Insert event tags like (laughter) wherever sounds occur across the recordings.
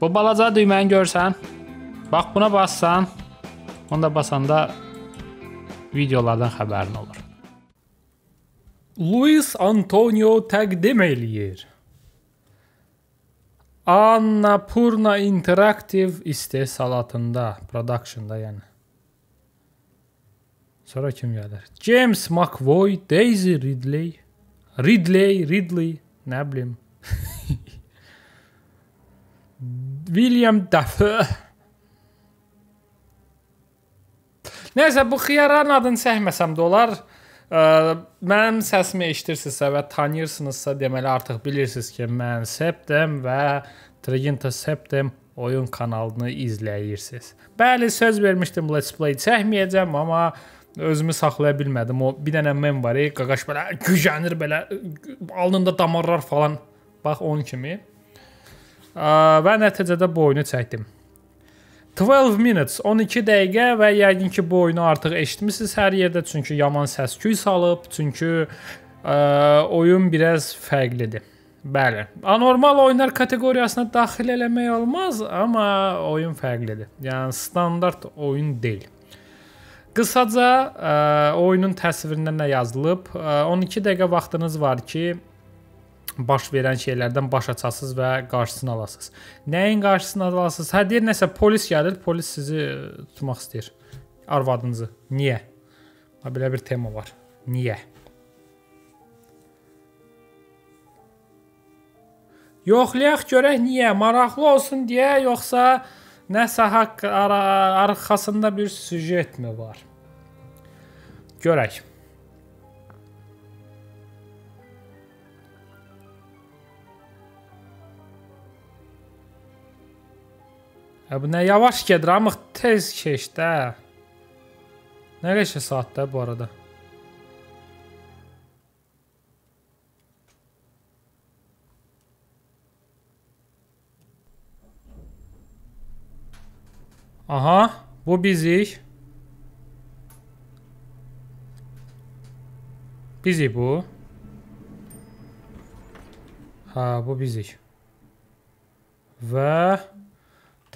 Bu balaca düyməni görsən? Bax buna bassan, onda basanda videolardan xəbərin olur. Luis Antonio təqdim eləyir. Annapurna Interactive istehsalatında, productionda yəni. Sonra kim gəlir? James McVoy, Daisy Ridley, Ridley, Ridley, nə bilim. (laughs) William Dafoe. Nəysə bu xiyarın adını çəkməsəm də olar. Ə, mənim səsimi eşidirsinizsə və tanıyırsınızsa, deməli artıq bilirsiniz ki, mən Septem və Triginta Septem oyun kanalını izləyirsiniz. Bəli, söz vermişdim Let's Play çəkməyəcəm, amma özümü saxlaya bilmədim. O bir dənə mem var, qaqaş belə gücənir belə alnında damarlar falan. Bax onun kimi. Və nəticədə bu oyunu çəkdim. 12 minutes, 12 dəqiqə və yəqin ki, bu oyunu artıq eşitmisiniz hər yerdə, çünki yaman səs-küy salıb, çünki ə, oyun biraz fərqlidir. Bəli. Anormal oyunlar kateqoriyasına daxil eləmək olmaz, amma oyun fərqlidir. Yəni standart oyun deyil. Qısaca ə, oyunun təsvirində nə yazılıb? Ə, 12 dəqiqə vaxtınız var ki, baş verən şeylərdən baş açasınız və qarşısını alasınız. Nəyin qarşısını alasınız? Hə deyir nəsə polis gəlir, polis sizi tutmaq istəyir. Arvadınızı. Niyə? Ha belə bir tema var. Niyə? Yoxlayaq görək niyə? Maraqlı olsun deyə, yoxsa nəsə haqq ar arxasında bir süjetmi var? Görək. Ya bu nə yavaş gedir, amma tez keç də. Nə qəşə saatdə bu arada? Aha, bu bizik. Bizik bu. Ha, bu bizik. Və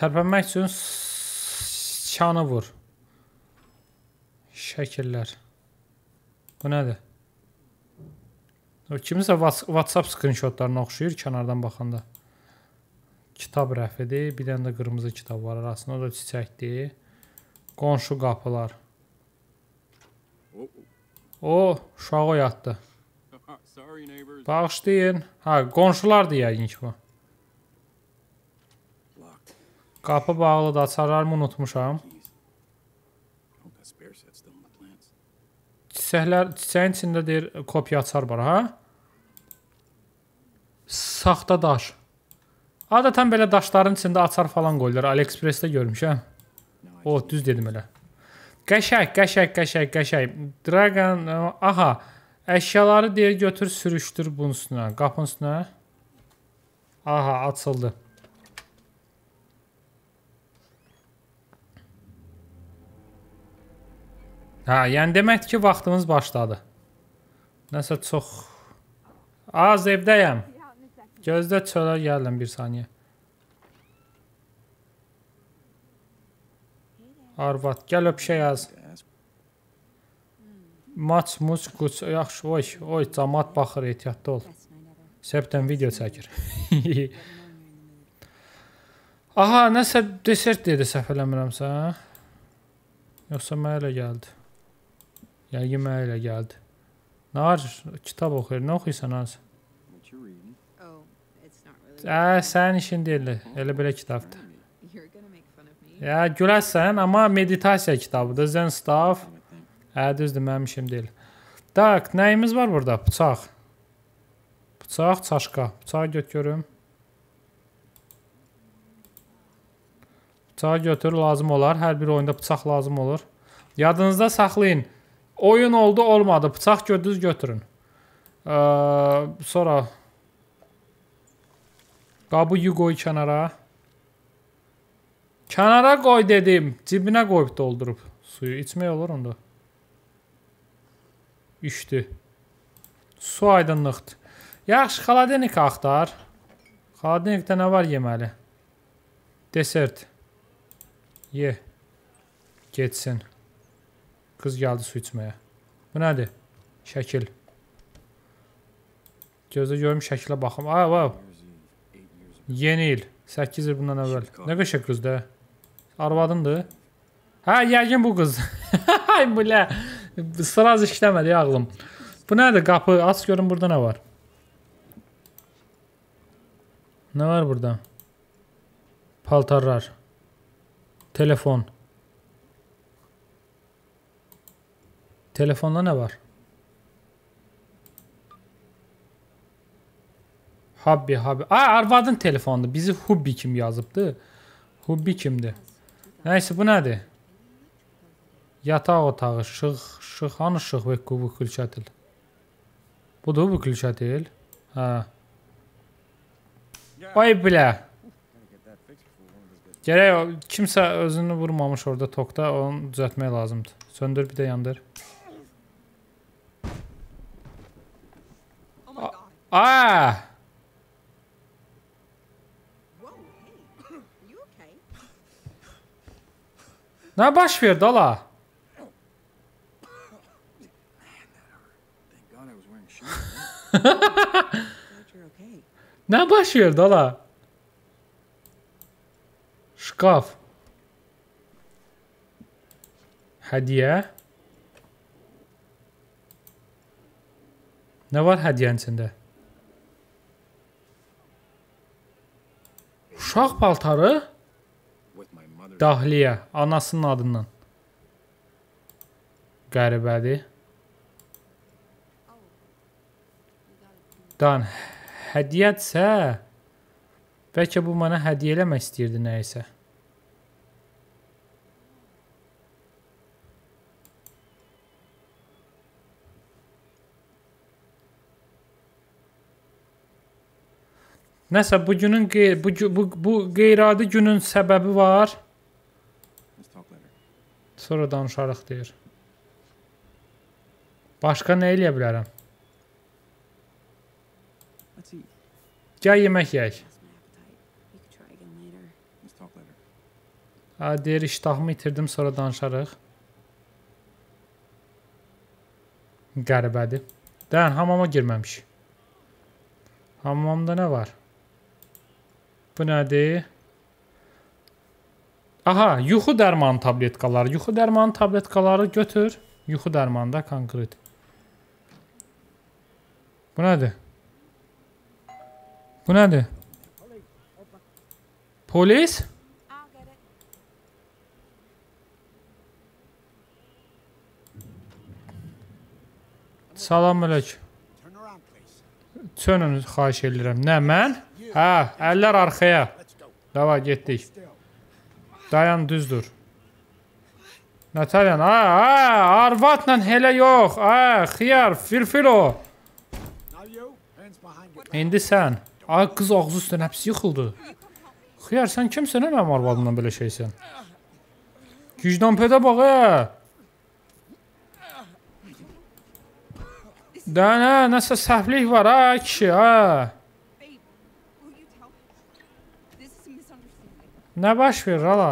Tərpənmək üçün şanı vur. Şəkillər. Bu nədir? Kimisə WhatsApp screenshotlarına oxşuyur kənardan baxanda. Kitab rəfidir. Bir dənə də qırmızı kitab var arasında. O da çiçəkdir. Qonşu qapılar. O, uşağı oyatdı. Bağışlayın. Ha, qonşulardır yəqin ki bu. Qapı bağlıdır, açarlarımı unutmuşam. Çiçəklər, çiçəyin içində deyir, kopya açar var, ha? Saxta daş. Adətən belə daşların içində açar falan qoyurlar. AliExpress-də görmüşəm. O, düz dedim elə. Qəşəng, qəşəng, qəşəng, qəşəng. Dragon, aha. Əşyaları deyir götür, sürüşdür bunun üstünə, qapının üstünə. Aha, açıldı. Hə, yəni deməkdir ki, vaxtımız başladı. Nəsə çox az evdəyəm. Gözdə çölə gəldim bir saniyə. Arvad, gəl öpüşə yaz. Maç, muç, quç, yaxşı, oy, oy, cəmat baxır, ehtiyatlı ol. Sepdən video çəkir. (laughs) Aha, nəsə desert dedi səhv eləmirəmsə. Yoxsa mənə elə gəldi. Yəqin mənə elə gəldi. Nə var? Kitab oxuyur. Nə oxuyursan az? Ə, sənin işin deyil. Elə belə kitabdır. Ya güləsən, amma meditasiya kitabıdır. Zen stuff. Hə, düzdür, mənim işim deyil. Tak, nəyimiz var burada? Bıçaq. Bıçaq, çaşqa. Bıçağı göt görüm. Bıçağı götür, lazım olar. Hər bir oyunda bıçaq lazım olur. Yadınızda saxlayın. Oyun oldu, olmadı. Bıçaq gördünüz, götürün. Ee, sonra qabı qoy kənara. Kənara qoy dedim. Cibinə qoyub doldurub suyu. İçmək olur onda. İçdi. Su aydınlıqdır. Yaxşı, xaladenik axtar. Xaladenikdə nə var yeməli? Desert. Ye. Getsin. Qız gəldi su içməyə. Bu nədir? Şəkil. Gözlə görüm şəkilə baxım. Aa, wow. Yeni il. 8 il bundan əvvəl. Nə qəşəng qızdır. Arvadındır. Hə, yəqin bu qız. (laughs) Ay bu nə? Sıraz işləmədi ağlım. Bu nədir? Qapı aç görüm burada nə var. Nə var burada? Paltarlar. Telefon. Telefonda nə var? Hobby, hobby. Aa, arvadın telefonudur. Bizi hobby kim yazıbdı? Hobby kimdir? Nəysə, bu nədir? Yataq otağı, şıq, şıq, hanı şıq və bu külçətil? Budur bu külçətil? Hə. Ay bilə. Gərək kimsə özünü vurmamış orada tokda, onu düzəltmək lazımdır. Söndür bir də yandır. Oh my god. Aa! Whoa, hey. Are you okay? Nə baş verdi ala? Thank God I was wearing shoes. Glad you're okay. Nə baş verdi ala? (laughs) Şkaf. Hədiyyə. Nə var hədiyyənin içində? Uşaq paltarı dahliyə, anasının adından. Qəribədir. Dan hədiyyədirsə, bəlkə bu mənə hədiyyə eləmək istəyirdi nəyisə. Nəsə bu günün bu bu, bu qeyri-adi günün səbəbi var. Sonra danışarıq deyir. Başqa nə eləyə bilərəm? Gəl yemək yeyək. Ha, deyir iştahımı itirdim, sonra danışarıq. Qəribədir. Dən hamama girməmiş. Hamamda nə var? Bu nədir? Aha, yuxu dərmanı tabletkaları. Yuxu dərmanı tabletkaları götür. Yuxu dərmanı da konkret. Bu nədir? Bu nədir? Polis? Salam əleykum. Turn around, please. Çönün xahiş edirəm. Nə mən? Hə, əllər arxaya. Dava getdik. Dayan düzdür. Natalyan, ha, ha, arvadla hələ yox. Ha, xiyar, filfil o. Now you, hands behind your İndi sən. Ay qız ağzı üstünə hepsi yıxıldı. Xiyar, sən kimsən hə mənim arvadımdan belə şeysən? Gücdən pedə bax hə. Dən hə, nəsə səhvlik var ha kişi ha. Babe, will you tell me? This is a misunderstanding. Nə baş verir ago.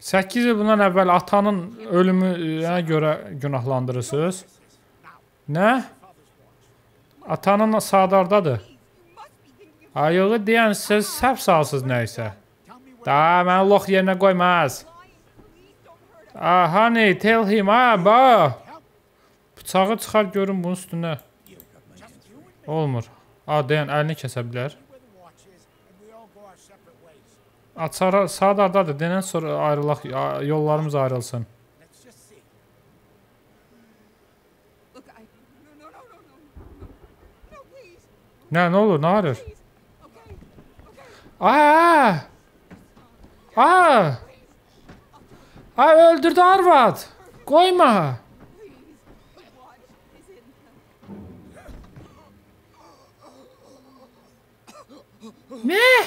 8 il bundan əvvəl atanın ölümünə görə günahlandırırsınız. Nə? Atanın sadardadır. Ayığı deyən siz səhv salsız nə isə. Da, mən lox yerinə qoymaz. Ah, honey, tell him, ha, ba. Bıçağı çıxar görün bunun üstünə. Olmur. A, deyən əlini kəsə bilər. Ways. Açara sadardadır. Denən sonra ayrılaq, a- yollarımız ayrılsın. Let's just see. Look, I. No, no, no, no, no. No, no please. Nə, nə olur, nə arır? Please. Okay. Okay. Aa! Aa! Aa öldürdü arvad. Koyma. Please. The watch is in the. Ne?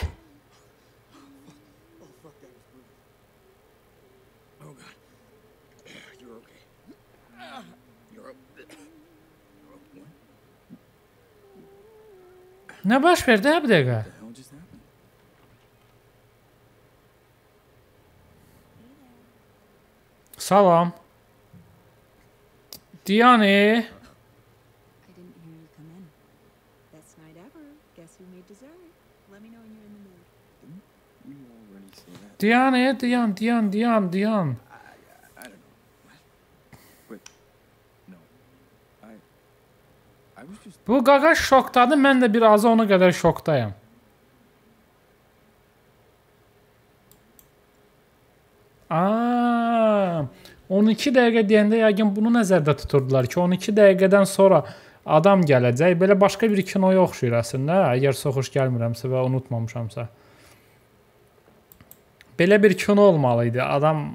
Ne baş verdi abi de Salam. Diane. Diane, Diane, Diane, Diane, Diane. Bu qaqaş şokdadır. Mən də biraz ona qədər şokdayam. Aa, 12 dəqiqə deyəndə yəqin bunu nəzərdə tuturdular ki, 12 dəqiqədən sonra adam gələcək. Belə başqa bir kinoya oxşuyur əslində, əgər soxuş gəlmirəmsə və unutmamışamsa. Belə bir kino olmalı idi. Adam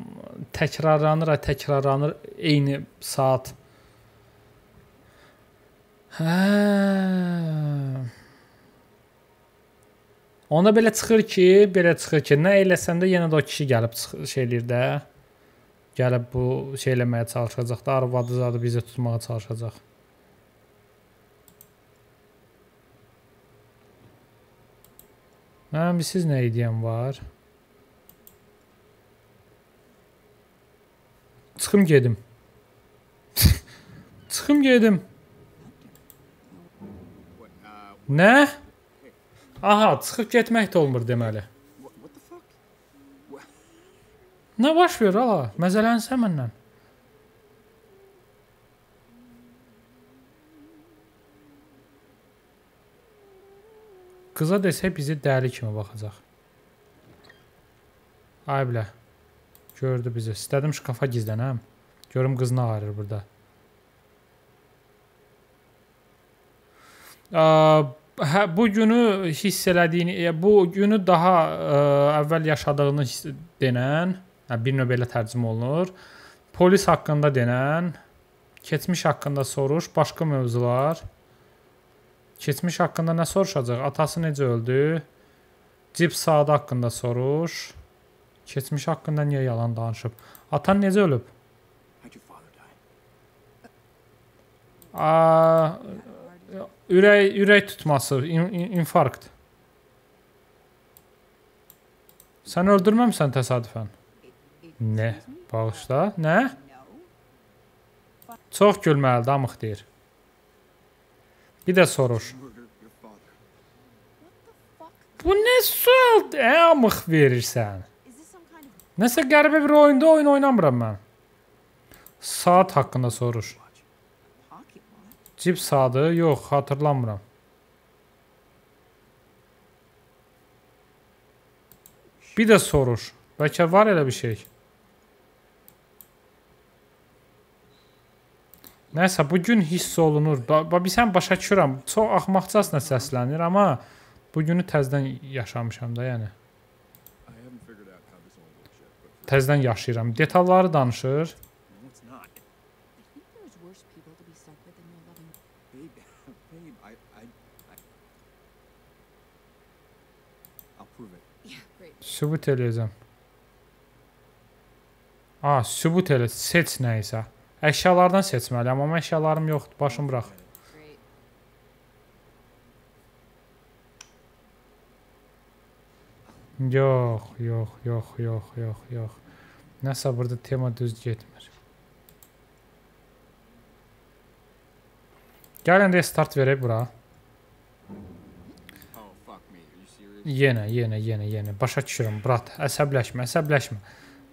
təkrarlanır, təkrarlanır eyni saat. Hə. Onda belə çıxır ki, belə çıxır ki, nə eləsən də yenə də o kişi gəlib şey eləyir də. Gəlib bu şey eləməyə çalışacaq da, arvadı zadı bizi tutmağa çalışacaq. Mənim siz nə ideyam var? Çıxım gedim. (laughs) Çıxım gedim. Nə? Aha, çıxıb getmək də olmur deməli. Nə baş verir ala? Məzələnsə məndən. Qıza desək bizi dəli kimi baxacaq. Ay bilə. Gördü bizi. İstədim şkafa gizlənəm. Görüm qız nə arır burada. Hə, bu günü hiss elədiyini, e, bu günü daha ə, əvvəl yaşadığını denən, hə, bir növ belə tərcümə olunur. Polis haqqında denən, keçmiş haqqında soruş, başqa mövzular. Keçmiş haqqında nə soruşacaq? Atası necə öldü? Cip saatı haqqında soruş. Keçmiş haqqında niyə yalan danışıb? Atan necə ölüb? A, ürək ürək tutması, in, in, infarkt. Sən öldürməmisən təsadüfən. Nə? Bağışla. Nə? Çox gülməlidir, amıq deyir. Bir də father. Bu nə sualdır? Ə, amıq verirsən. Nəsə qəribə bir oyunda oyun oynamıram mən. Saat haqqında soruş. Pocket watch? Cip saatı? Yox, xatırlamıram. Bir də soruş. Bəlkə var elə bir şey. Nəsə bu gün hiss olunur. Ba bilsən başa düşürəm. Çox axmaqcasına səslənir, amma bu günü təzədən yaşamışam da, yəni. Təzədən yaşayıram. Detalları danışır. Sübut eləyəcəm. A, sübut elə, seç nə isə. Əşyalardan seçməliyəm, amma əşyalarım yoxdur. Başım. Great. Yox, yox, yox, yox, yox, yox. Nəsə burada tema düz getmir. Gəlin restart verək bura. Oh fuck me. Are you serious? Yenə, yenə, yenə, yenə. Başa düşürəm, brat. Əsəbləşmə, əsəbləşmə.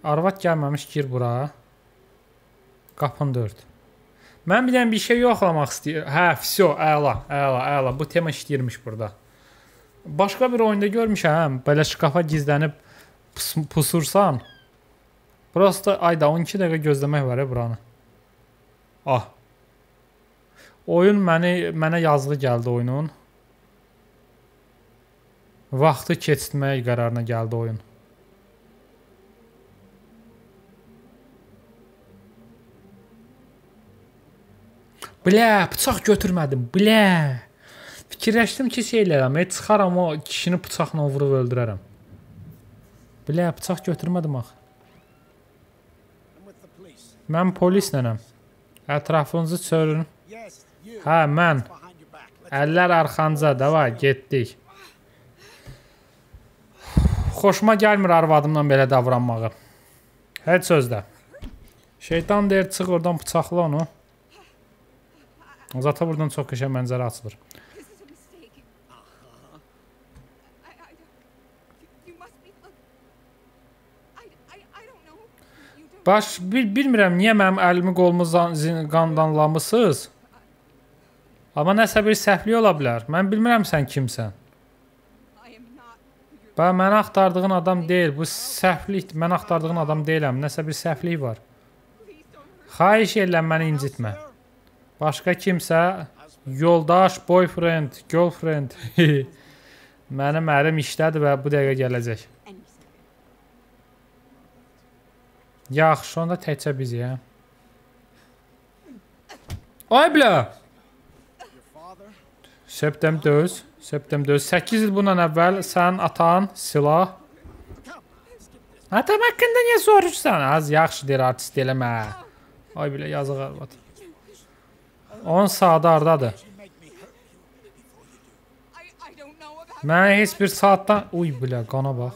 Arvad gəlməmiş gir bura. Qapın 4. Mən bir dənə bir şey yoxlamaq istəyirəm. Hə, vsyo, əla, əla, əla. Bu tema işləyirmiş burada. Başqa bir oyunda görmüşəm, belə şkafa gizlənib pus pusursan. Prosta ayda 12 dəqiqə gözləmək var ya buranı. Ah. Oyun məni mənə yazığı gəldi oyunun. Vaxtı keçirməyə qərarına gəldi oyun. Blə, bıçaq götürmədim. Blə. Fikirləşdim ki, şey eləyərəm, e, çıxaram o kişini bıçaqla vurub öldürərəm. Blə, bıçaq götürmədim axı. Mən polislənəm. Ətrafınızı çörün. Hə, mən. Əllər arxanca, dava, getdik. Xoşuma gəlmir arvadımla belə davranmağı. Heç sözdə. Şeytan deyir çıx oradan bıçaqla onu. Zata buradan çox qəşəng mənzərə açılır. Baş bil, bilmirəm niyə mənim əlimi qolumu qandanlamısınız. Amma nəsə bir səhvlik ola bilər. Mən bilmirəm sən kimsən. I am not who you're. Bə mən axtardığın adam deyil. Bu səhvlik. Mən axtardığın adam deyiləm. Nəsə bir səhvlik var. Xahiş edirəm məni incitmə. Başqa kimsə yoldaş, boyfriend, girlfriend. (laughs) Mənim ərim işdədir və bu dəqiqə gələcək. Yaxşı, onda təkcə biziyəm. Ay bilə. Your father? Septem döz. Septem döz. 8 il bundan əvvəl sən atan silah. Atam haqqında niyə soruşsan? Az yaxşı deyir artist eləmə. Ay bilə yazıq arvad. 10 saat about Mən heç bir saatdan... Uy bilə qana bax.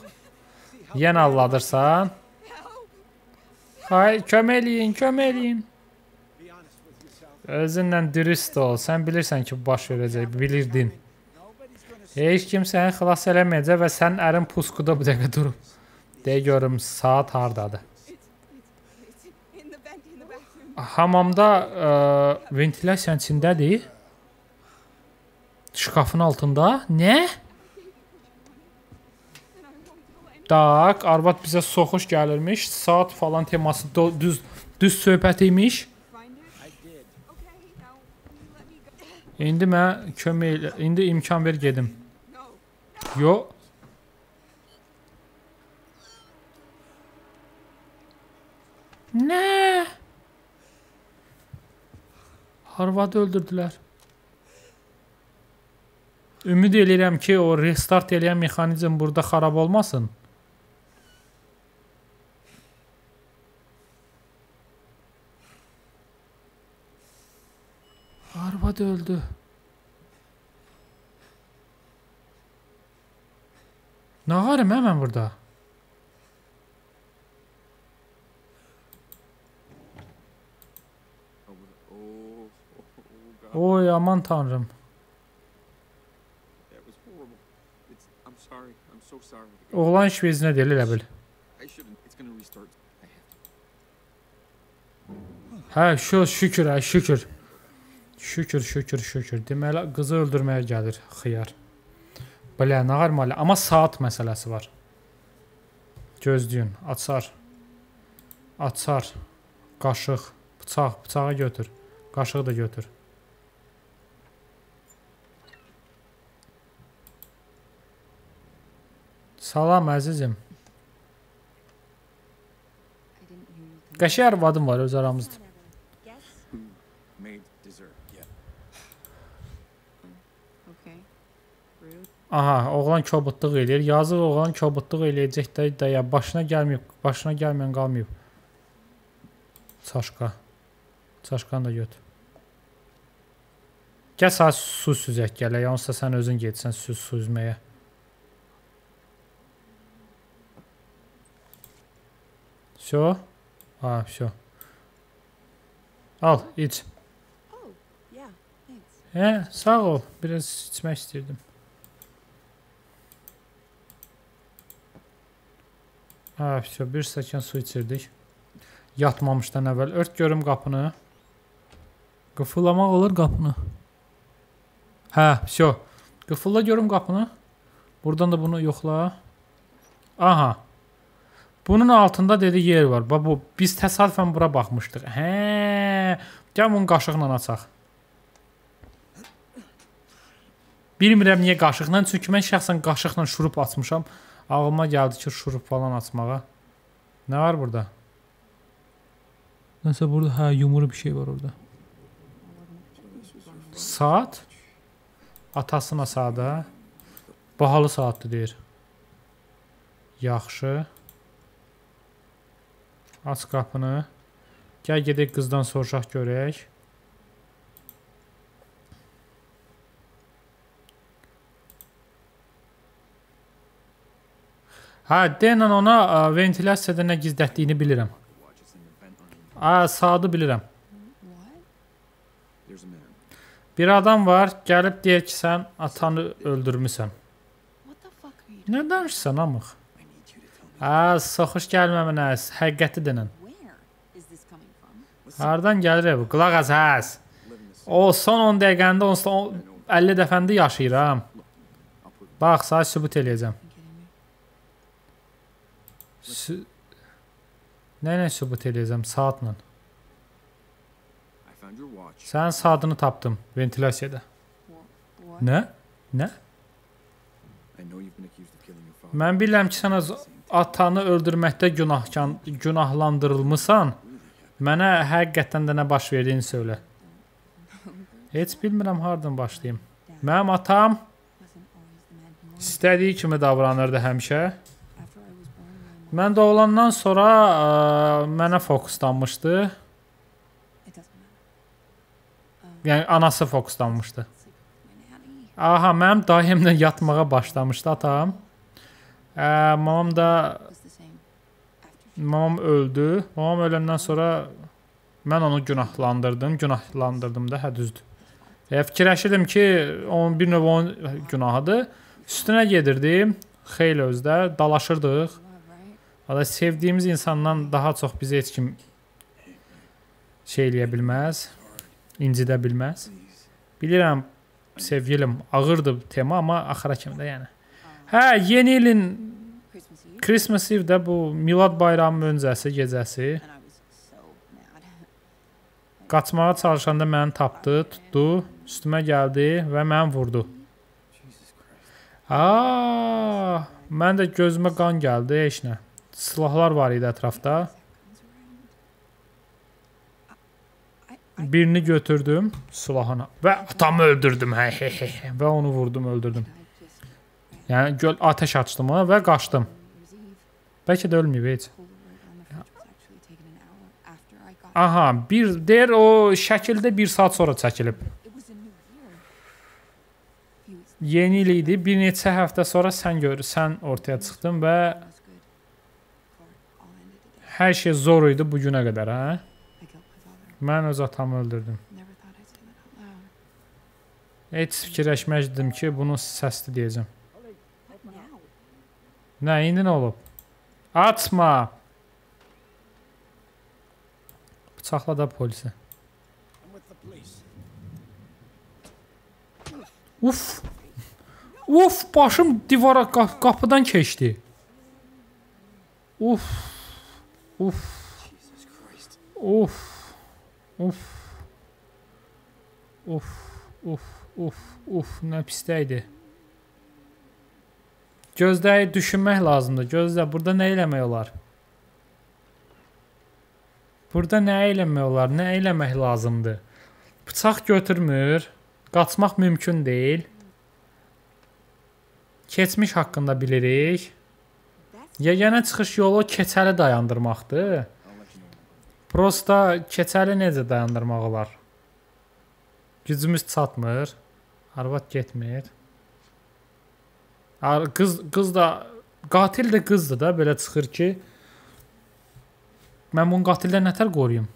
Yenə alladırsan. Hay, kömək eləyin, kömək eləyin. Özünlə dürüst ol. Sən bilirsən ki, baş verəcək, bilirdin. Heç kim səni xilas eləməyəcək və sənin ərin puskuda bu dəqiqə durub. Deyə görüm saat hardadır. Hamamda ə, ventilasiyanın içindədir. Şkafın altında. Nə? Tak, arvad bizə soxuş gəlirmiş. Saat falan teması düz düz söhbət imiş. İndi mən kömək elə, indi imkan ver gedim. Yo. Nə? Arvadı öldürdülər. Ümid eləyirəm ki, o restart eləyən mexanizm burada xarab olmasın. Arvad öldü. Nə varım hə mən burada? Oy aman tanrım. Oğlan iş vezinə deyil elə bil. Hə, şükür, hə, şükür. Şükür, şükür, şükür. Deməli qızı öldürməyə gəlir xiyar. Belə normal, amma saat məsələsi var. Gözləyin, açar. Açar. Qaşıq, bıçaq, bıçağı götür. Qaşığı da götür. Salam əzizim. Qəşəng arvadım var öz aramızda. Guess. Who made dessert? Yeah. Okay. Rude. Aha, oğlan kobudluq eləyir. Yazıq oğlan kobudluq eləyəcək də daya başına gəlməyib, başına gəlməyən qalmayıb. Çaşqa. Çaşqanı da götür. Gəl sağ su süzək gələ, yoxsa sən özün getsən su süzməyə. Всё? Ha, всё. Al, iç. Oh, yeah. Thanks. Hə, sağ ol. Biraz içmək istirdim. Hə, vəsə, bir stəkan su içirdik. Yatmamışdan əvvəl. Ört görüm qapını. Qıfıllamaq olur qapını. Hə, vəsə. Qıfılla görüm qapını. Buradan da bunu yoxla. Aha. Bunun altında dedi yer var. Bax, bu, biz təsadüfən bura baxmışdıq. Hə, gəl bunu qaşıqla açaq. Bilmirəm niyə qaşıqla, çünki mən şəxsən qaşıqla şurub açmışam. Ağlıma gəldi ki, şurup falan açmağa. Nə var burada? Nəsə burada hə yumru bir şey var orada. Saat atasına saata bahalı saatdır deyir. Yaxşı. Aç qapını. Gəl gedək qızdan soruşaq görək. Hə, denən ona ə, ventilasiyada nə gizlətdiyini bilirəm. A, saatı bilirəm. Bir adam var, gəlib deyir ki, sən atanı öldürmüsən. Nə danışırsan amıq? A, soxuş həqiqəti this coming from? Listen, Hardan gəlir bu? Qulaq as həs. O son 10 dəqiqəndə onsuz da o- 50 dəfəndə yaşayıram. Bax, sənə sübut eləyəcəm. You kidding me? Sü Nə ilə sübut eləyəcəm? Saatla. Sənin saatını tapdım ventilasiyada. Nə? Nə? Mən bilirəm ki, sən atanı öldürməkdə günahkan günahlandırılmısan. Mənə həqiqətən də nə baş verdiyini söylə. Heç bilmirəm hardan başlayım. Mənim atam istədiyi kimi davranırdı həmişə. After I was born, my mom. Mən doğulandan sonra ə, mənə fokuslanmışdı. Matter. Yəni anası fokuslanmışdı. Aha, mənim dayımla yatmağa başlamışdı atam. Ə, mamam da mamam öldü. Mamam öləndən sonra mən onu günahlandırdım. Günahlandırdım da, hə düzdür. E, fikirləşirdim ki, onun bir növ onun günahıdır. Üstünə gedirdim. Xeyli özdə dalaşırdıq. Valla sevdiyimiz insandan daha çox bizə heç kim şey eləyə bilməz, incidə bilməz. Bilirəm, sevgilim, ağırdır tema, amma axıra kimi də yəni. Hə, yeni ilin Christmas Eve. Christmas Eve də bu Milad bayramı öncəsi gecəsi. Qaçmağa çalışanda məni tapdı, tutdu, üstümə gəldi və məni vurdu. Aa, mən də gözümə qan gəldi, heç nə. Silahlar var idi ətrafda. Birini götürdüm silahına və atamı öldürdüm. Hə, hə, hə, və onu vurdum, öldürdüm. Yəni göl atəş açdım ona və qaçdım. Bəlkə də ölməyib heç. Aha, bir deyir o şəkildə 1 saat sonra çəkilib. Yeni il idi. Bir neçə həftə sonra sən gör, sən ortaya çıxdın və hər şey zor idi bu günə qədər, hə? Mən öz atamı öldürdüm. Heç fikirləşməzdim ki, bunu səsli deyəcəm. Nə, indi nə olub? Açma. Bıçaqla da polisi. Uf. Uf, başım divara qap qapıdan keçdi. Uf. Uf. Jesus Christ. Uf. Uf. Uf. Uf. Uf. Uf. Nə pisdə idi. Gözdə düşünmək lazımdır. Gözlə, burada nə eləmək olar? Burada nə eləmək olar? Nə eləmək lazımdır? Bıçaq götürmür. Qaçmaq mümkün deyil. Keçmiş haqqında bilirik. Yeganə çıxış yolu keçəli dayandırmaqdır. Prosta keçəli necə dayandırmaq olar? Gücümüz çatmır. Arvad getmir. Ar qız qız da qatil də qızdır da belə çıxır ki mən bunu qatildən nətər qoruyum?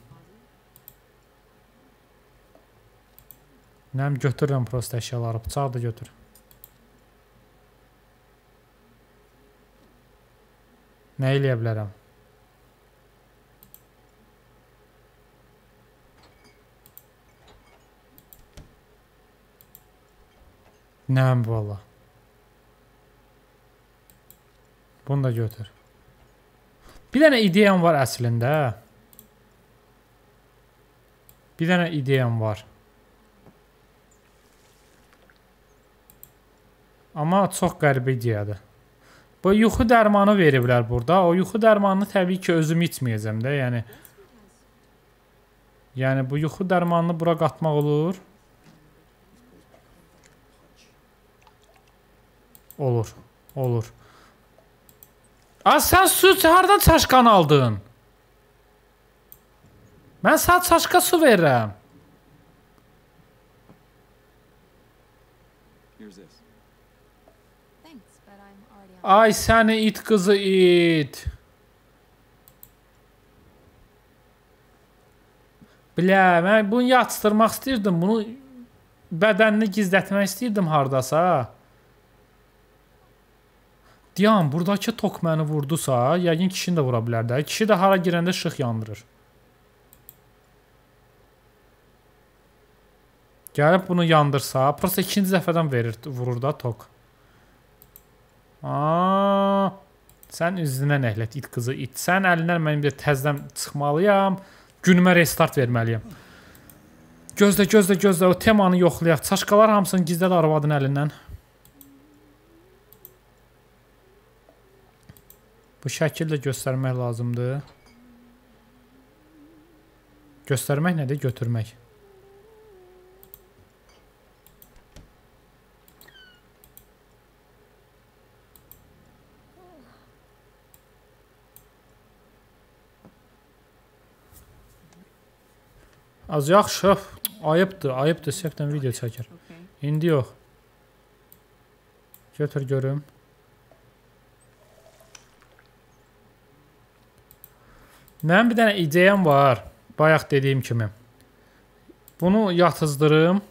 Nəm götürürəm prosta əşyaları, bıçağı da götür. Nə eləyə bilərəm? Nəm valla. Bunu da götür. Bir dənə ideyam var əslində. Bir dənə ideyam var. Amma çox qəribə ideyadır. Bu yuxu dərmanı veriblər burada. O yuxu dərmanını təbii ki özüm içməyəcəm də, yəni. Yəni bu yuxu dərmanını bura qatmaq olur. Olur. Olur. A sən su hardan çaşqan aldın? Mən sənə çaşqa su verirəm. Ay səni it qızı it. Bilə, mən bunu yatışdırmaq istirdim. Bunu bədənini gizlətmək istirdim hardasa. Diyan, buradakı tok məni vurdusa, yəqin kişini də vura bilər də. Kişi də hara girəndə işıq yandırır. Gəlib bunu yandırsa, prosta ikinci dəfədən verir, vurur da tok. Aa, sən üzünə nəhlət it qızı it. Sən əlindən mənim bir təzədən çıxmalıyam. Günümə restart verməliyəm. Gözlə, gözlə, gözlə. O temanı yoxlayaq. Çaşqalar hamısını gizləd arvadın əlindən. Bu şəkildə göstərmək lazımdır. Göstərmək nədir? Götürmək. Az yaxşı, ayıbdır, ayıbdır, səhvdən video çəkir. İndi yox. Götür görüm. Mənim bir dənə ideyam var. Bayaq dediyim kimi. Bunu yatızdırım.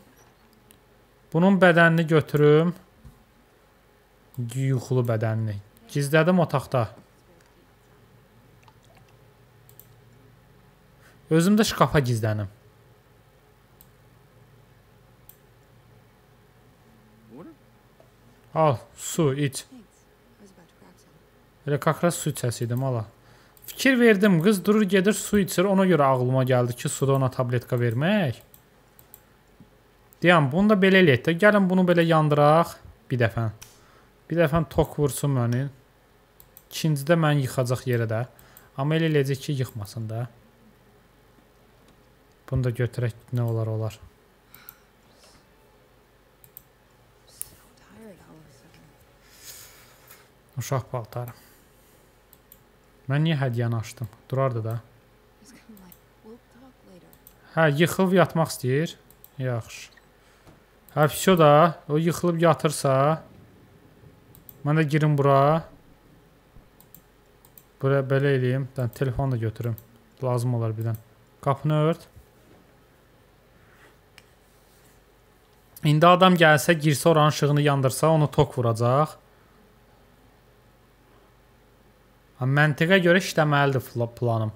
Bunun bədənini götürüm. Yuxulu bədənini. Gizlədim otaqda. Özüm də şkafa gizlənim. Al, su iç. Elə kakras su içəsiydim ala. Fikir verdim, qız durur gedir su içir. Ona görə ağlıma gəldi ki, suda ona tabletka vermək. Deyəm, bunu da belə eləyək də. Gəlin bunu belə yandıraq bir dəfə. Bir dəfə tok vursun məni. İkincidə məni yıxacaq yerə də. Amma elə eləyəcək ki, yıxmasın da. Bunu da götürək nə olar olar. Uşaq paltarı. Mən niyə hədiyyəni açdım? Durardı da. Hə, yıxılıb yatmaq istəyir. Yaxşı. Hə, fiso da o yıxılıb yatırsa mən də girim bura. Bura belə eləyim. Dən telefon da götürüm. Lazım olar birdən. Qapını ört. İndi adam gəlsə, girsə oranın işığını yandırsa, onu tok vuracaq. Ha, məntiqə görə işləməlidir planım.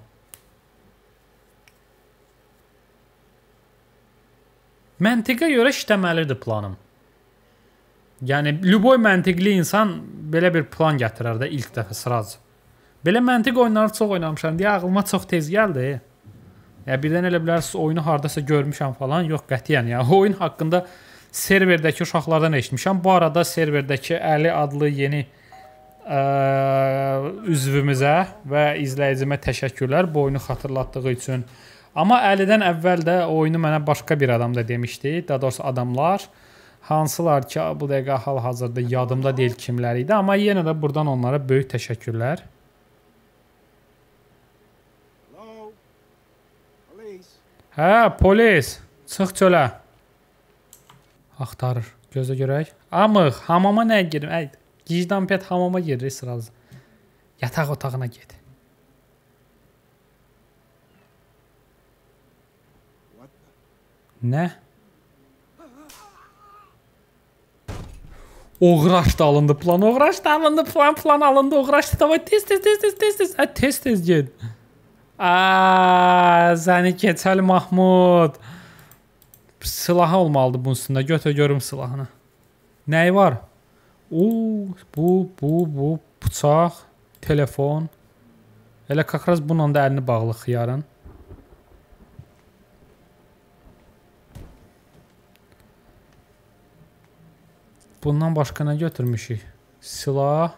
Məntiqə görə işləməlidir planım. Yəni lüboy məntiqli insan belə bir plan gətirər də ilk dəfə sırac. Belə məntiq oyunları çox oynamışam deyə ağlıma çox tez gəldi. Ya birdən elə bilərsiniz oyunu hardasa görmüşəm falan. Yox, qətiyyən ya. (laughs) Oyun haqqında serverdəki uşaqlardan eşitmişəm. Bu arada serverdəki Əli adlı yeni ə, üzvümüzə və izləyicimə təşəkkürlər bu oyunu xatırlatdığı üçün. Amma Əlidən əvvəl də oyunu mənə başqa bir adam da demişdi. Daha doğrusu adamlar hansılar ki, bu dəqiqə hal-hazırda yadımda deyil kimlər idi, amma yenə də burdan onlara böyük təşəkkürlər. Hə, polis, çıx çölə. Axtarır. Gözlə görək. Amıq, hamama nə girim? Əy, gicdan pet hamama girir sırası. Yataq otağına the? Nə? Oğraş da alındı plan, oğraş da alındı plan, plan alındı, oğraş da davay tez tez tez tez tez tez, Hə, tez tez get. Aa, səni keçəl Mahmud. Silahı olmalıdır bunun üstündə. Götür görüm silahını. Nəyi var? Oo, bu, bu, bu bıçaq, telefon. Elə kakraz bununla da əlini bağlı xiyarın. Bundan başqa nə götürmüşük? Silah,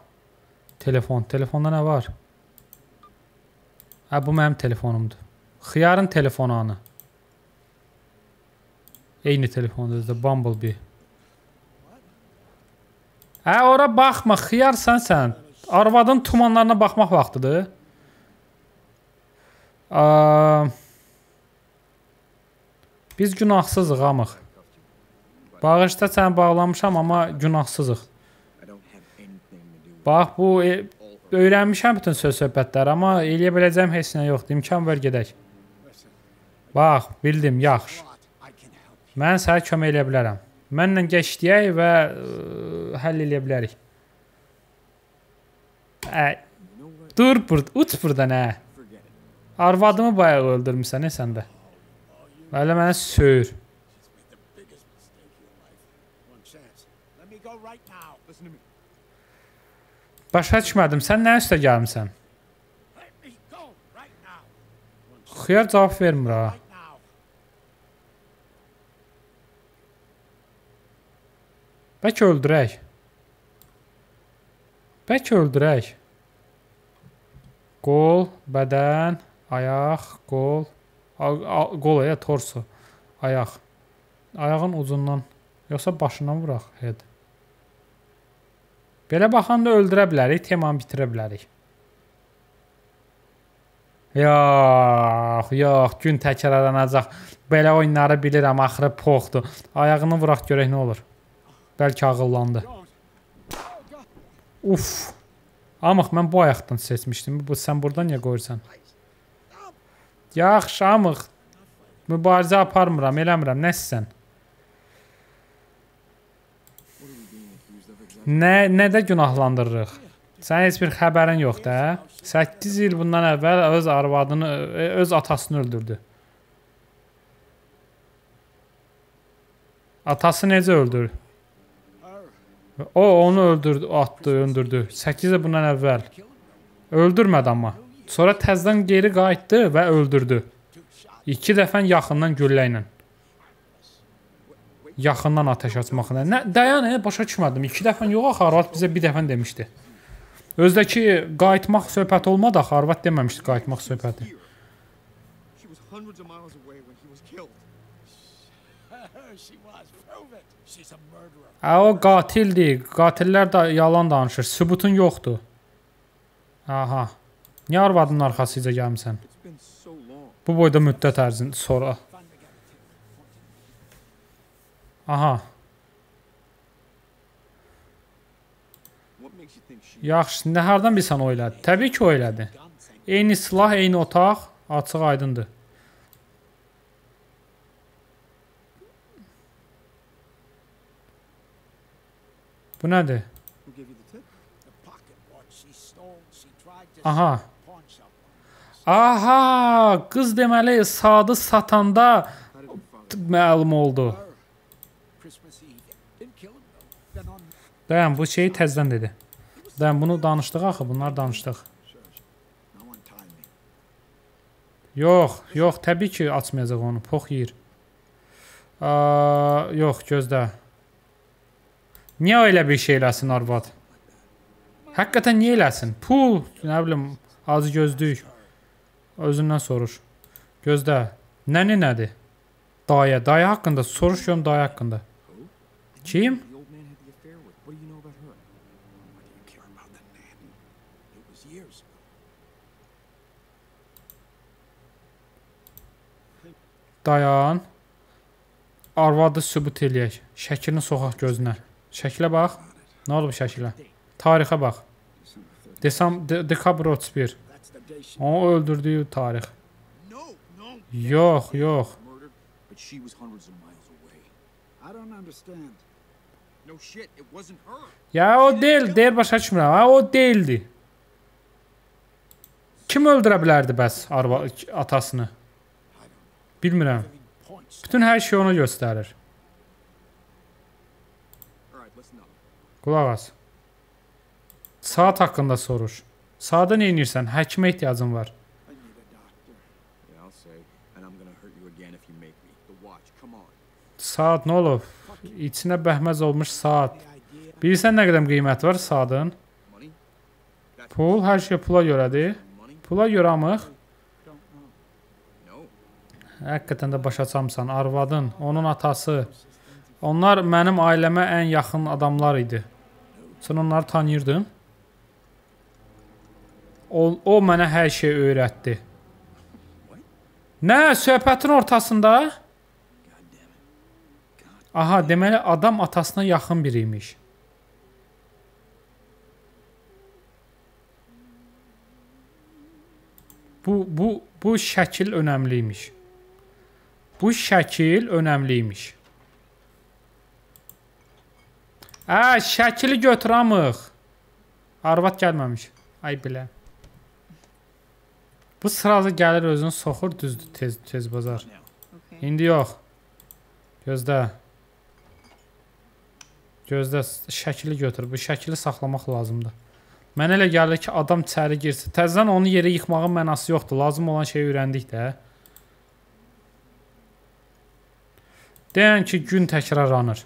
telefon. Telefonda nə var? Hə, bu mənim telefonumdur. Xiyarın telefonu anı. Eyni telefondur da Bumblebee. Hə, ora baxma, xiyarsan sən. Arvadın tumanlarına baxmaq vaxtıdır. Aa, biz günahsızıq amıq. Bağışda sən bağlamışam amma günahsızıq. Bax bu e, öyrənmişəm bütün söz söhbətləri amma eləyə biləcəm heç nə yoxdur. İmkan ver gedək. Bax, bildim, yaxşı. Mən sənə kömək eləyə bilərəm. Mənlə keçdiyək və ə, həll eləyə bilərik. Ə, dur burda, uç burdan hə. Arvadımı bayaq öldürmüsən, nə sən də? Hələ mənə söyür. Başa düşmədim. Sən nə üstə gəlmisən? Xiyar cavab vermir ha. Bəlkə öldürək. Bəlkə öldürək. Qol, bədən, ayaq, qol, qol ya torso, ayaq. Ayağın ucundan yoxsa başından vuraq head. Belə baxanda öldürə bilərik, temanı bitirə bilərik. Yox, yox, gün təkrarlanacaq. Belə oyunları bilirəm, axırı poxdur. Ayağını vuraq görək nə olur. Bəlkə ağıllandı. Uf. Amıq mən bu ayaqdan seçmişdim. Bu sən burada niyə qoyursan? Yaxşı, amıq. Mübarizə aparmıram, eləmirəm. Exactly? Nə nədə günahlandırırıq? Sənin heç bir xəbərin yoxdur, hə? 8 il bundan əvvəl öz arvadını, ö- öz atasını öldürdü. Atası necə öldür? O onu öldürdü, atdı, öldürdü. 8 il bundan əvvəl. Öldürmədi amma. Sonra təzədən geri qayıtdı və öldürdü. Two shots. 2 dəfə yaxından güllə ilə. Yaxından atəş açmaqla. Nə dayan, e, başa düşmədim. 2 dəfə yox axı arvad bizə bir dəfə demişdi. Özdəki qayıtmaq söhbəti olmadı axı arvad deməmişdi qayıtmaq söhbəti. (laughs) She was. Prove it. She's a murderer. Ə o qatildir. Qatillər də yalan danışır. Sübutun yoxdur. Aha. Niyə arvadının arxasıca gəlmisən? Bu boyda müddət ərzində sonra. Aha. Yaxşı, nə hardan bilsən o elədi? Təbii ki, o elədi. Eyni silah, eyni otaq, açıq aydındır. Bu nədir? Who gave you the tip? The pocket watch she stole. She tried to Aha. Aha, qız deməli sadı satanda məlum oldu. Dayan, bu şeyi təzədən dedi. Dayan, bunu danışdıq axı, bunlar danışdıq. Yox, yox, təbii ki, açmayacaq onu. Pox yeyir. Yox, gözlə. Niyə elə bir şey eləsin arvad? Həqiqətən niyə eləsin? Pul, nə bilim, az gözlük. Özündən soruş. Gözlə. Nəni nədir? Daya, daya haqqında soruş görüm daya haqqında. Kim? Dayan. Arvadı sübut eləyək. Şəklini soxaq gözünə. Şəklə bax. Nə olub şəklə? Tarixə bax. Desam de dekabr 31. That's the day she. Onu öldürdüyü tarix. No, no. Yox, yox. Murdered, but she was hundreds of miles away. I don't understand. No shit, it wasn't her. Ya o deyil, deyir başa düşmürəm. Ha o deyildi. Kim öldürə bilərdi bəs arva atasını? Bilmirəm. Giving points. Bütün hər şey onu göstərir. Qulaq as. Saat haqqında soruş. Saata nə edirsən? Həkimə ehtiyacın var. Saat nə olub? İçinə bəhməz olmuş saat. Bilirsən nə qədər qiymət var saatın? Pul, hər şey pula görədir. Pula görə amıq. Həqiqətən də başa çamsan. Arvadın, onun atası. Onlar mənim ailəmə ən yaxın adamlar idi. Sən onları tanıyırdın? O, o mənə hər şey öyrətdi. Nə, söhbətin ortasında? Aha, deməli adam atasına yaxın biri imiş. Bu bu bu şəkil önəmli imiş. Bu şəkil önəmliymiş. Ə, şəkili götürəmıq. Arvad gəlməmiş. Ay bilə. Bu sırada gəlir özünü soxur düzdür tez tez bazar. İndi yox. Gözlə. Gözlə şəkili götür. Bu şəkili saxlamaq lazımdır. Mənə elə gəlir ki, adam içəri girsə, təzədən onu yerə yıxmağın mənası yoxdur. Lazım olan şeyi öyrəndik də. Deyən ki, gün təkrarlanır.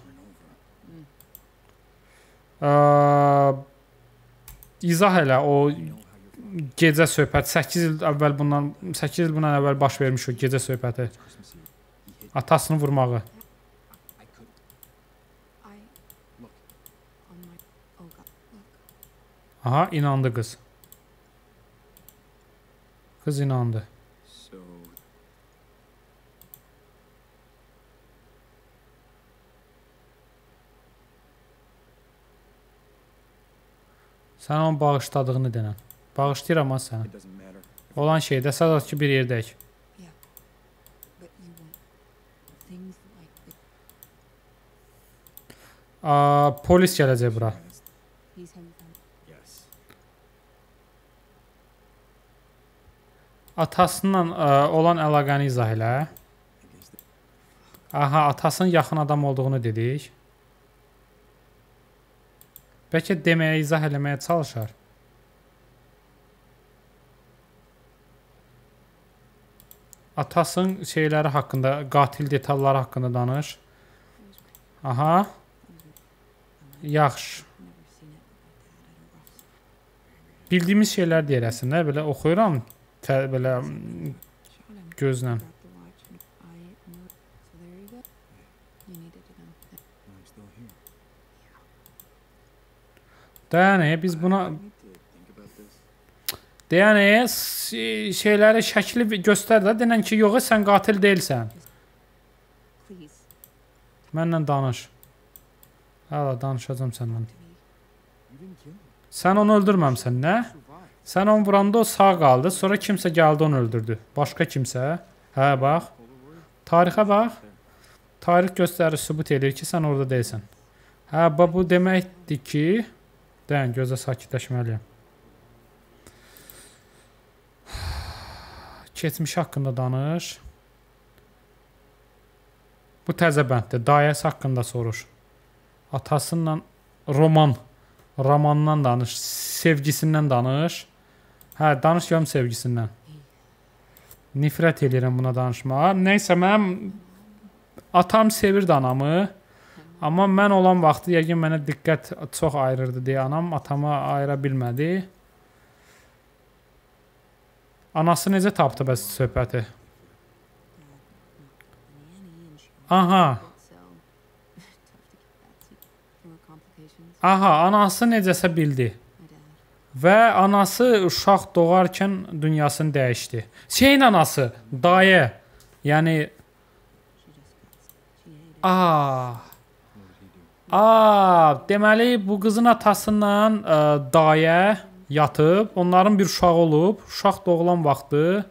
İzah elə o gecə söhbət 8 il əvvəl bundan 8 il bundan əvvəl baş vermiş o gecə söhbəti. Atasını vurmağı. Aha, inandı qız. Qız inandı. Sən onun bağışladığını denən. Bağışlayıram ha. If Olan şeydə sadəcə ki bir yerdəyik. Aa, polis gələcək bura. Atasından ə, olan əlaqəni izah elə. Aha, atasının yaxın adam olduğunu dedik. Bəlkə deməyə, izah eləməyə çalışar. Atasının şeyləri haqqında, qatil detalları haqqında danış. Aha, yaxşı. Bildiyimiz şeylər deyirəsən, nə belə oxuyuram belə gözlə. Dəyəni biz buna s- şeyləri şəkli göstər də denən ki, yox, sən qatil deyilsən. Mənlə danış. Hələ danışacağam səndən. Sən onu öldürməmisən, nə? Sən onu vuranda o sağ qaldı, sonra kimsə gəldi onu öldürdü. Başqa kimsə. Hə, bax. Tarixə bax. Tarix göstərir, sübut edir ki, sən orada deyilsən. Hə, bu deməkdir ki, dayan, gözə sakitləşməliyəm. Keçmiş haqqında danış. Bu təzə bənddir. Dayəsi haqqında soruş. Atasından roman, romandan danış, sevgisindən danış. Hə, danış görüm sevgisindən. Nifrət edirəm buna danışmağa. Nəysə mənim atam sevirdi anamı. Amma mən olan vaxtı yəqin mənə diqqət çox ayırırdı deyə anam atama ayıra bilmədi. Anası necə tapdı bəs söhbəti? Aha, aha, anası necəsə bildi. Və anası uşaq doğarkən dünyasını dəyişdi. Şeyin anası, dayə. Yəni She A, deməli bu qızın atasından ə, dayə yatıb, onların bir uşağı olub. Uşaq doğulan vaxtı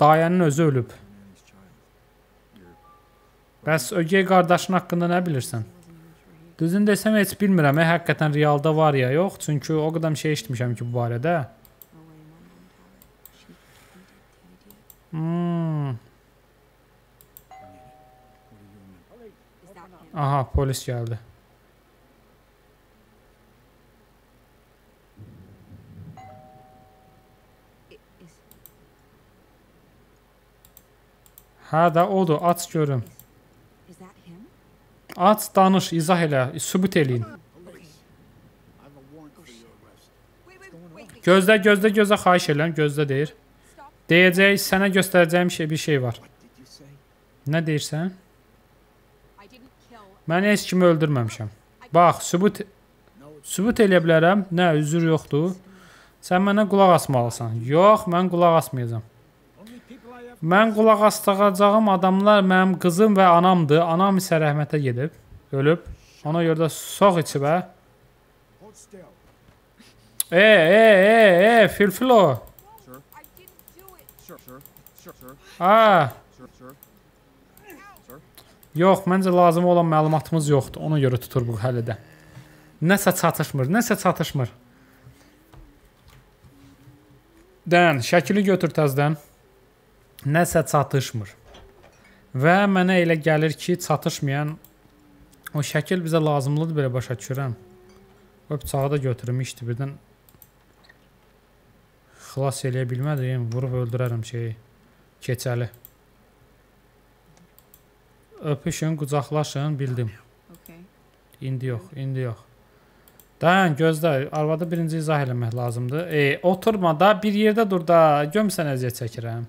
dayənin özü ölüb. Bəs ögey qardaşın haqqında nə bilirsən? Düzün desəm heç bilmirəm, e, həqiqətən realda var ya, yox? Çünki o qədər şey eşitmişəm ki bu barədə. no way my mom would have it. She hated the idea. Hmm. Nanny. What are you doing? Is that him? Aha, polis gəldi. Hə də odur, aç görüm. Aç, danış, izah elə, sübut eləyin. Gözlə, gözlə, gözlə xahiş edirəm, gözlə deyir. Deyəcək, sənə göstərəcəyim şey bir şey var. Nə deyirsən? I didn't kill. Mən heç kimi öldürməmişəm. Bax, sübut sübut eləyə bilərəm. Nə, üzr yoxdur. Sən mənə qulaq asmalısan. Yox, mən qulaq asmayacağam. Mən qulaq asacağım adamlar mənim qızım və anamdır. Anam isə rəhmətə gedib, ölüb. Ona görə də sox içib hə. Hold still. E, e, e, e, filfilo. Sir? Yox, məncə lazım olan məlumatımız yoxdur. Ona görə tutur bu hələ də. Nəsə çatışmır, nəsə çatışmır. Dən, şəkili götür təzədən. Nəsə çatışmır. Və mənə elə gəlir ki, çatışmayan o şəkil bizə lazımlıdır belə başa düşürəm. O bıçağı da götürüm işdi birdən. Xilas eləyə bilmədim, vurub öldürərəm şeyi. Keçəli. Öpüşün, qucaqlaşın, bildim. Okay. İndi yox, indi yox. Dayan, gözlə. Arvadı birinci izah eləmək lazımdır. E, oturma da, bir yerdə dur da. Gömsən əziyyət çəkirəm.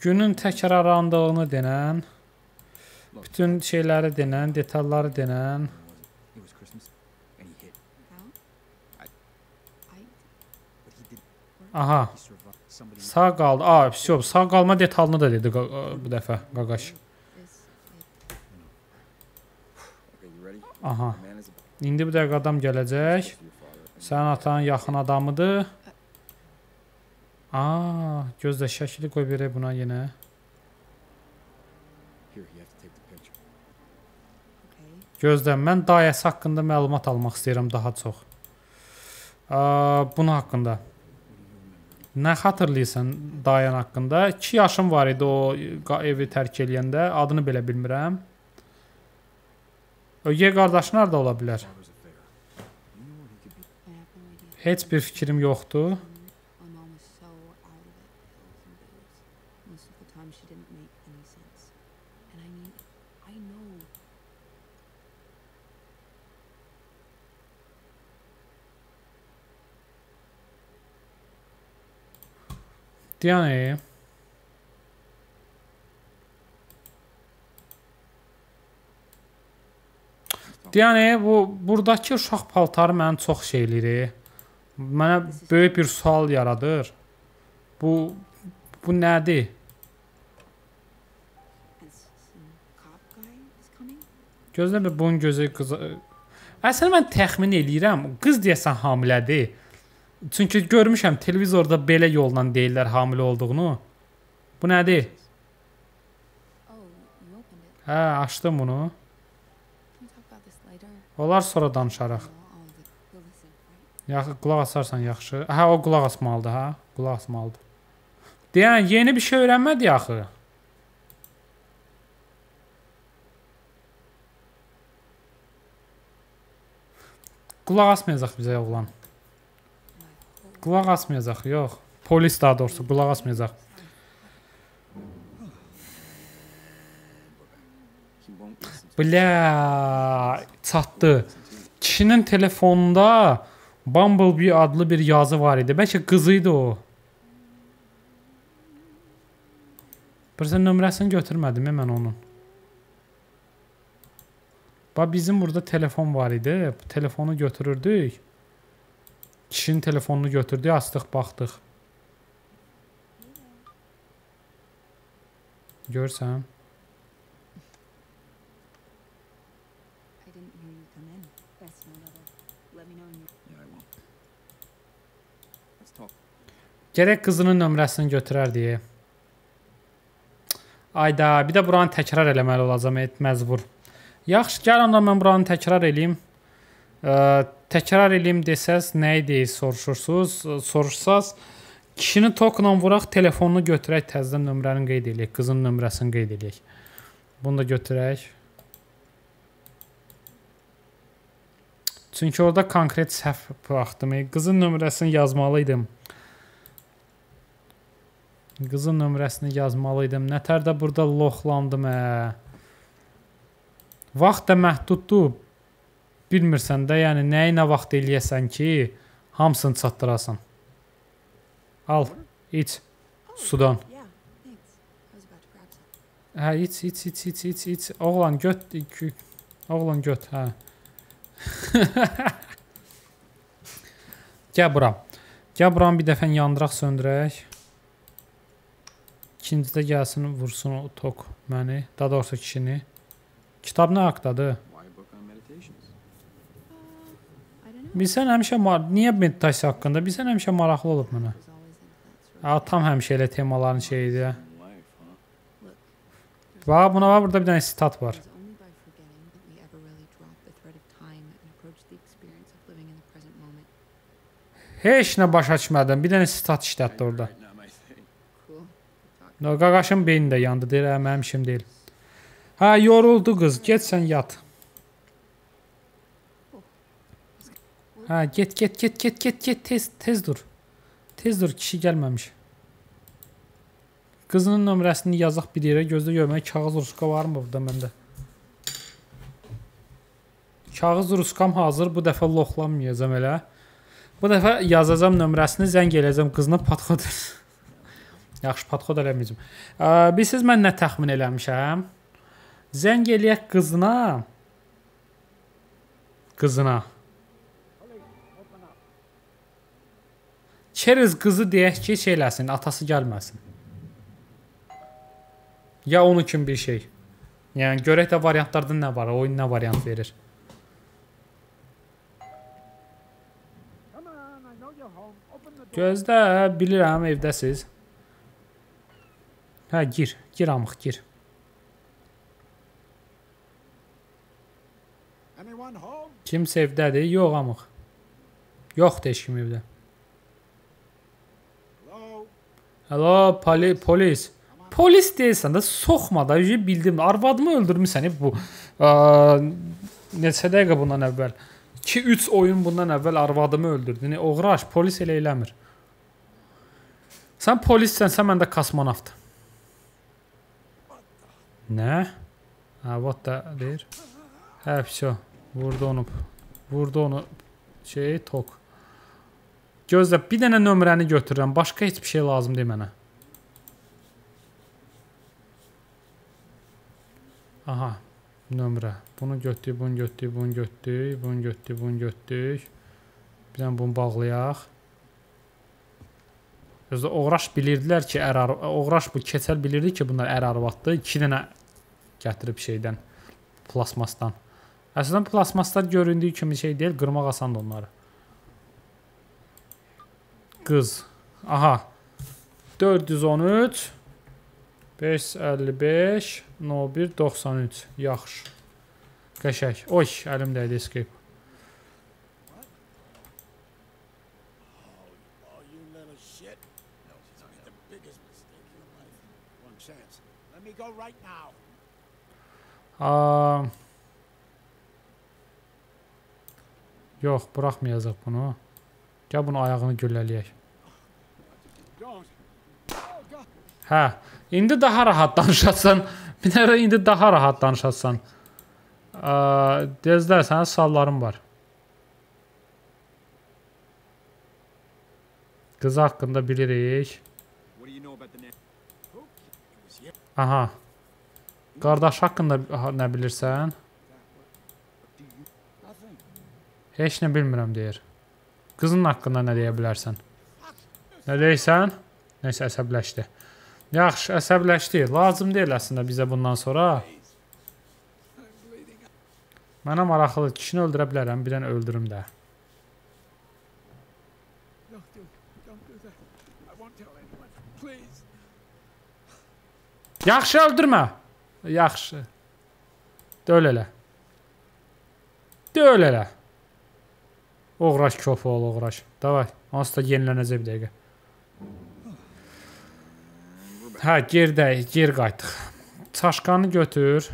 Günün təkrarlandığını denən, bütün şeyləri denən, detalları denən. Aha, sağ qaldı. A, psio, sağ qalma detalını da dedi bu dəfə Qaqaş. This. It, Okay, you ready? Aha. İndi bu dəqiqə adam gələcək. Sənin atanın yaxın adamıdır. Aa, gözlə şəkili qoy verək buna yenə. Gözlə, mən dayəsi haqqında məlumat almaq istəyirəm daha çox. Aa, bunun haqqında. Nə xatırlayırsan dayan haqqında? 2 yaşım var idi o evi tərk eləyəndə, adını belə bilmirəm. Ögey qardaşı harda ola bilər? Father's affair. You know where he could be. I have no idea. Heç bir fikrim yoxdur. My mom was so out of it, pills and booze. Most of the time, she didn't make any sense. And I mean, I know. Yəni bu burdakı uşaq paltarı məni çox şey eləyir. Mənə böyük bir sual yaradır. Bu bu nədir? Gözlə bir bunun gözü qız. Əslində mən təxmin eləyirəm, qız deyəsən hamilədir. Çünki görmüşəm televizorda belə yolla deyirlər hamilə olduğunu. Bu nədir? Oh. Hə, açdım bunu. Onlar sonra danışarıq. Yaxşı, qulaq asarsan yaxşı. Hə, o qulaq asmalıdır, hə? Qulaq asmalıdır. Deyən yeni bir şey öyrənmədi axı. Qulaq asmayacaq bizə oğlan. Qulaq asmayacaq, yox. Polis daha doğrusu qulaq asmayacaq. He won't listen to Bля, çatdı. Kişinin telefonunda Bumblebee adlı bir yazı var idi. Bəlkə qızı idi o. Birsə nömrəsini götürmədim mən onun. Bax bizim burada telefon var idi. Telefonu götürürdük. Kişinin telefonunu götürdük, astıq, baxdıq. Görsən? I didn't hear you come in. That's not other. Let me know when you're. Yeah, I won't. Let's talk. Gərək qızının nömrəsini götürər deyə. Ayda, bir də buranı təkrar eləməli olacağam, et məcbur. Yaxşı, gəl onda mən buranı təkrar eləyim. Ə, təkrar eləyim desəz nə idi soruşursunuz? Soruşsaz kişini tokla vuraq, telefonunu götürək, təzədən nömrəni qeyd eləyək, qızın nömrəsini qeyd eləyək. Bunu da götürək. Çünki orada konkret səhv buraxdım. Qızın nömrəsini yazmalıydım. Qızın nömrəsini yazmalıydım. Nətər də burada loxlandım hə. Vaxt da məhduddur. Bilmirsən də, yəni nəyi nə vaxt eləyəsən ki, hamısını çatdırasan. Al, iç sudan. Some. Hə, iç, iç, iç, iç, iç, iç. Oğlan göt, gö- oğlan göt, hə. (laughs) Gəl bura. Gəl buranı bir dəfə yandıraq, söndürək. İkincidə gəlsin, vursun o tok məni, daha doğrusu kişini. Kitab nə haqqdadır? Bilsən həmişə niyə meditasiya haqqında? Bilsən həmişə maraqlı olub mənə. Atam həmişə elə temaların şeyidir. In Bax, buna bax, burada bir dənə sitat It var. Heç nə başa düşmədim. Bir dənə sitat işlətdi orada. Qaqaşın beyni də yandı. Deyir, hə, mənim işim deyil. Hə, yoruldu qız. Get sən yat. Hə, get, get, get, get, get, get, tez, tez dur. Tez dur, kişi gəlməmiş. Qızının nömrəsini yazaq bir yerə, gözdə görmək kağız ruska varmı burada məndə? Kağız ruskam hazır. Bu dəfə loxlanmayacağam elə. Bu dəfə yazacağam nömrəsini, zəng eləyəcəm qızına podxod. (laughs) Yaxşı, podxod eləməyəcəm. Bilirsiniz mən nə təxmin eləmişəm? Zəng eləyək qızına. Qızına. Çeriz qızı deyək ki, şey eləsin, atası gəlməsin. Ya onun kimi bir şey. Yəni görək də variantlarda nə var, oyun nə variant verir. Gözlə, bilirəm evdəsiz. Hə, gir, gir amıq, gir. Kimsə evdədir? Yox amıq. Yoxdur heç kim evdə. Hello? Poli polis. Polis deyilsən də soxma da, yüzü bildim. Arvadımı öldürmüsən bu. Ə, neçə dəqiqə bundan əvvəl? 2-3 oyun bundan əvvəl arvadımı öldürdün. Oğraş, polis elə eləmir. Sən polissənsə mən də kosmonavt. Nə? Ha, what da deyir. Hə, vəsə. Vurdu onu. Vurdu onu. Şey, tok. Gözlə, bir dənə nömrəni götürürəm. Başqa heç bir şey lazım deyil mənə. Aha, nömrə. Bunu götür, bunu götür, bunu götür, bunu götür, bunu götür. Bir dənə bunu bağlayaq. Özdə oğraş bilirdilər ki, ər oğraş bu keçəl bilirdi ki, bunlar ər arvaddır. 2 dənə gətirib şeydən, plasmasdan. Əslində plasmaslar göründüyü kimi şey deyil, qırmaq asandır onları. Qız. Aha. 413 555 01 93. Yaxşı. Qəşəng. Oy, əlim dəydi escape. Oh, you little shit. No, she's made the biggest mistake of your life. One chance. Let me go right now. Aa. Yox, buraxmayacaq bunu. Gəl bunu ayağını güllələyək. Hə, indi daha rahat danışasan. (laughs) Bir dənə indi daha rahat danışasan. Dezlər, sənin sualların var. Qız haqqında bilirik. Aha. Qardaş haqqında nə bilirsən? Heç nə bilmirəm deyir. Qızın haqqında nə deyə bilərsən? Nə deyirsən? Nəsə əsəbləşdi. Yaxşı, əsəbləşdi. Lazım deyil əslində bizə bundan sonra. Mənə maraqlıdır. Kişini öldürə bilərəm, bir dənə öldürüm də. Yaxşı öldürmə. Yaxşı. Döl elə. Döl elə. Oğraş köfə ol, oğraş. Davay. Onsuz da yenilənəcək bir dəqiqə. Hə, gerdəyik, ger qayıtdıq. Çaşkanı götür.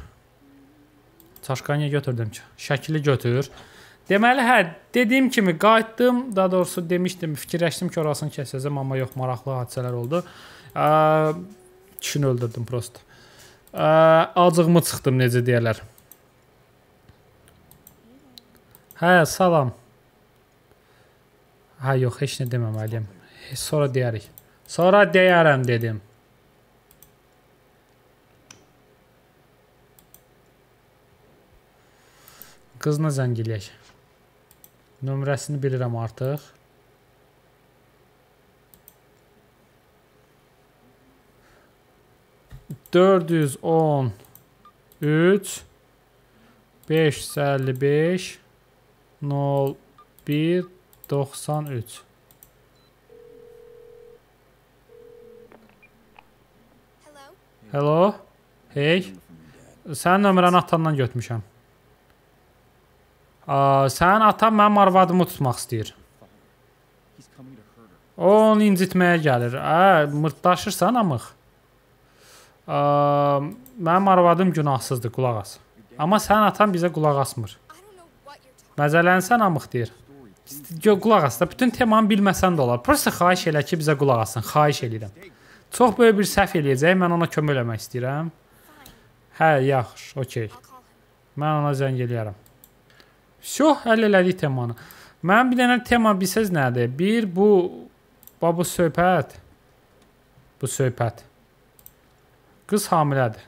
Çaşkanı niyə götürdüm ki? Şəkili götür. Deməli, hə, dediyim kimi qayıtdım. Daha doğrusu demişdim, fikirləşdim ki, orasını kəsəcəm, amma yox, maraqlı hadisələr oldu. Ə, kişini öldürdüm prosta. Acığımı çıxdım necə deyirlər. Hə, salam. Hə, yox, heç nə deməməliyəm. Sonra deyərik. Sonra deyərəm dedim. Qızına zəng eləyək. Nömrəsini bilirəm artıq. 413 555 01 93 Hello? Hey? Sənin nömrəni atandan götmüşəm. Sənin atan mənim arvadımı tutmaq istəyir. O, onu incitməyə gəlir. Ə, mırtdaşırsan amıq. Mənim arvadım günahsızdır, qulaq as. Amma sənin atan bizə qulaq asmır. Məzələnsən amıq deyir. Qulaq as da. Bütün temanı bilməsən də olar. Prosta xahiş elə ki, bizə qulaq asın. Xahiş eləyirəm. Çox böyük bir səhv eləyəcək. Mən ona kömək eləmək istəyirəm. Hə, yaxşı, okey. Mən ona zəng eləyərəm. Vsyo, həll elədik temanı. Mənim bir dənə tema bilsəz nədir? Bir bu bax bu söhbət. Bu söhbət. Qız hamilədir.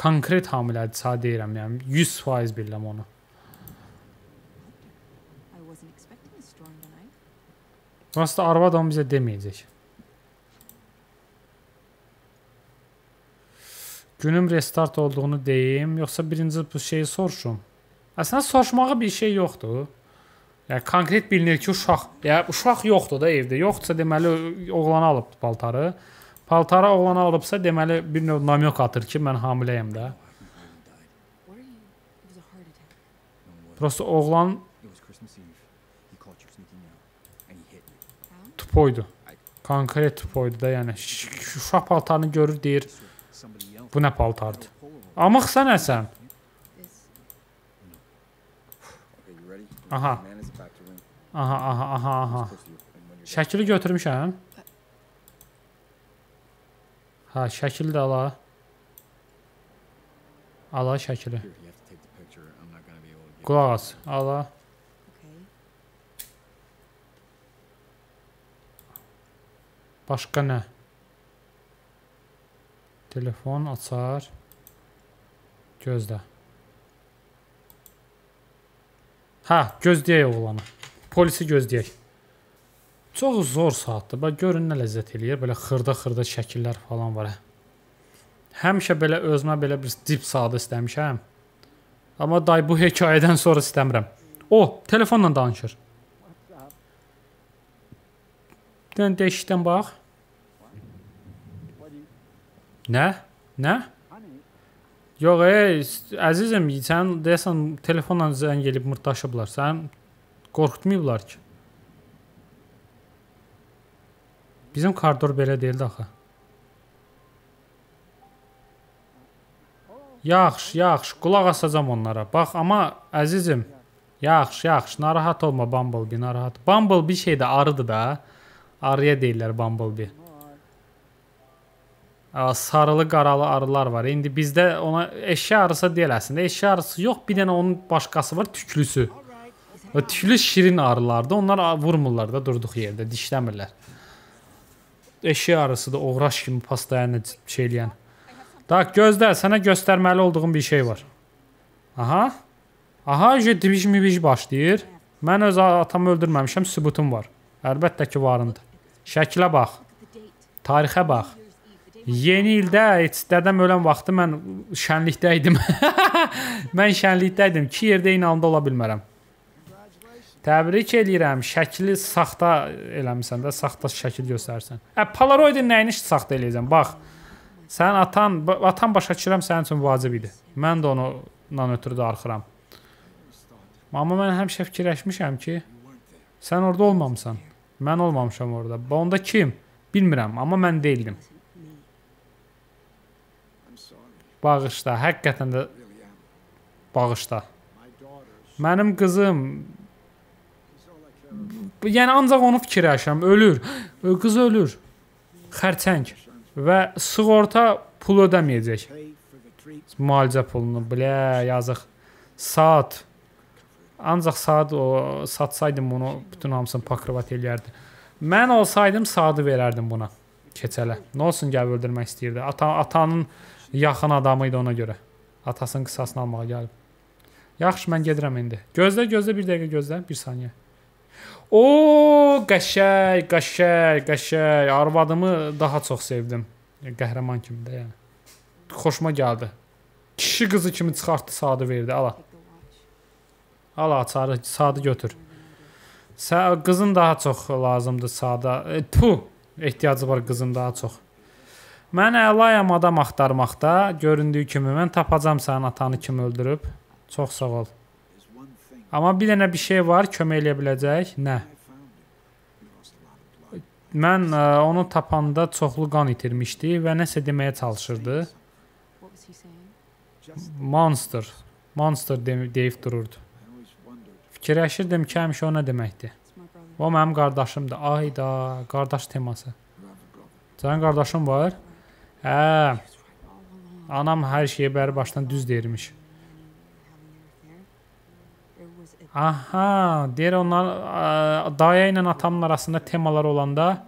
Konkret hamilədir, sadə deyirəm, yəni 100% bilirəm onu. I wasn't expecting a storm tonight. Prosta arvad onu bizə deməyəcək. Günüm restart olduğunu deyim, yoxsa birinci bu şeyi soruşum? Əslində soruşmağa bir şey yoxdur. Yəni konkret bilinir ki, uşaq, ya uşaq yoxdur da evdə. Yoxdursa deməli oğlanı alıbdı paltarı. Paltarı oğlanı alıbsa deməli bir növ namyok atır ki, mən hamiləyəm də. Prosta oğlan tupoydu. Konkret tupoydu da, yəni uşaq paltarını görür, deyir, bu nə paltardır? Polaroid. Amıqsan əsən? Aha. Aha, aha, aha, aha. Şəkili götürmüşəm. Hə, şəkil də ala. Ala şəkili. Qulaq as. Ala. Okay. Başqa nə? Telefon açar. Gözlə. Hə, gözləyək oğlanı. Polisi gözləyək. Çox zor saatdır. Bax görün nə ləzzət eləyir. Belə xırda-xırda şəkillər falan var. hə. Həmişə belə özümə belə bir dip saat istəmişəm. Amma day bu hekayədən sonra istəmirəm. O, telefonla danışır. Dən deşikdən bax. Nə? Nə? Yox, ey, əzizim, sən deyəsən telefonla zəng elib mırtdaşıblar. Sən qorxutmayıblar ki. Bizim koridor belə deyildi axı. Yaxşı, yaxşı, qulaq asacağam onlara. Bax, amma əzizim, yaxşı, yaxşı, narahat olma Bumblebee, narahat. Bumblebee şey də arıdır da. Arıya deyirlər Bumblebee. Sarılı qaralı arılar var. İndi bizdə ona eşya arısı deyil əslində. Eşya arısı yox, bir dənə onun başqası var, tüklüsü. O tüklü şirin arılardır. Onlar vurmurlar da durduq yerdə, dişləmirlər. Eşya arısı da oğraş kimi pastaya şey eləyən. Da gözlə, sənə göstərməli olduğum bir şey var. Aha. Aha, diviş miviş başlayır. Mən öz atamı öldürməmişəm, sübutum var. Əlbəttə ki, varındır. Şəklə bax. Tarixə bax. Yeni ildə dədəm ölən vaxtı mən şənlikdə idim. (laughs) mən şənlikdə idim. 2 yerdə eyni anda ola bilmərəm. Təbrik eləyirəm. Şəkli saxta eləmisən də, saxta şəkil göstərsən. Ə, Polaroidin nəyini saxta eləyəcəm? Bax. Sən atan, atan başa düşürəm sənin üçün vacib idi. Mən də onu ondan ötürü darıxıram. Amma mən həmişə fikirləşmişəm ki, sən orada olmamısan. Mən olmamışam orada. Onda kim? Bilmirəm, amma mən deyildim. Bağışla, həqiqətən də bağışla. Mənim qızım, She's all I care about. bu- yəni ancaq onu fikirləşirəm, ölür. Qız ölür. Xərçəng və sığorta pul ödəməyəcək. Müalicə pulunu, bilə, yazıq. Saat. Ancaq saat o satsaydım bunu bütün hamısını pakrivat eləyərdi. Mən olsaydım saatı verərdim buna. Keçələ. Nə olsun gəlib öldürmək istəyirdi. Ata atanın yaxın adamı idi ona görə. Atasının qisasını almağa gəlib. Yaxşı, mən gedirəm indi. Gözlə, gözlə bir dəqiqə gözlə, bir saniyə. O, qəşəng, qəşəng, qəşəng. Arvadımı daha çox sevdim. Qəhrəman kimi də yəni. Xoşuma gəldi. Kişi qızı kimi çıxartdı, saatı verdi. Ala. take the watch. Al açarı, saatı götür. Sə qızın daha çox lazımdır saata. E, tu, ehtiyacı var qızın daha çox. Mən əlayam adam axtarmaqda. Göründüyü kimi mən tapacam sənin atanı kim öldürüb. Çox sağ ol. Amma bir dənə bir şey var, kömək eləyə biləcək. Nə? Mən ə, onu tapanda çoxlu qan itirmişdi və nəsə deməyə çalışırdı. Monster. Monster de deyib dururdu. Fikirləşirdim ki, həmişə o nə deməkdir. O mənim qardaşımdır. Ayda, qardaş teması. Sənin qardaşın var? Hə, anam hər şeyi bəri başdan düz deyirmiş. Aha, deyir onlar daya ilə atamın arasında temalar olanda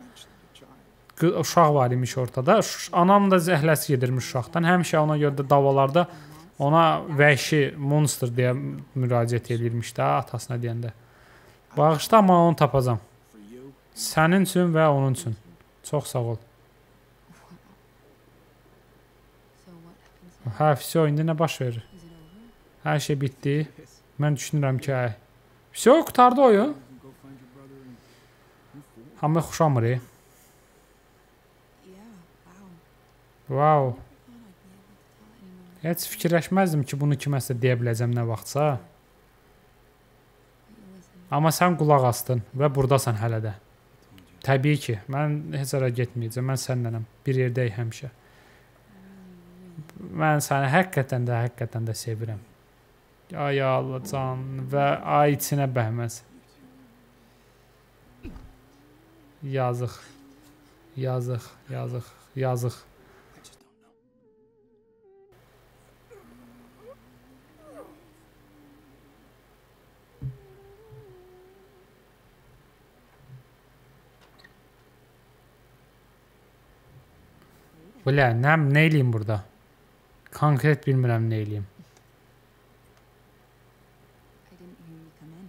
uşaq var imiş ortada. Anam da zəhləsi gedirmiş uşaqdan. Həmişə ona görə də davalarda ona vəhşi monster deyə müraciət eləyirmiş də atasına deyəndə. Bağışla, amma onu tapacam. Sənin üçün və onun üçün. Çox sağ ol. Hə, vəsə indi nə baş verir? Hər şey bitdi. Mən düşünürəm ki, hə. Vəsə qurtardı oyun. Hamı xoşamır. e. Wow. Anyone. Heç fikirləşməzdim ki, bunu kiməsə deyə biləcəm nə vaxtsa. Amma sən qulaq asdın və burdasan hələ də. Təbii ki, mən heç hara getməyəcəm. Mən səninlənəm. Bir yerdəyik həmişə. Mən səni həqiqətən də, həqiqətən də sevirəm. Ay Allah can və ay içinə bəhməz. Yazıq. Yazıq, yazıq, yazıq. I just don't know. Belə, nə nə eləyim burada? Konkret bilmirəm nə eləyim. I didn't hear you come in.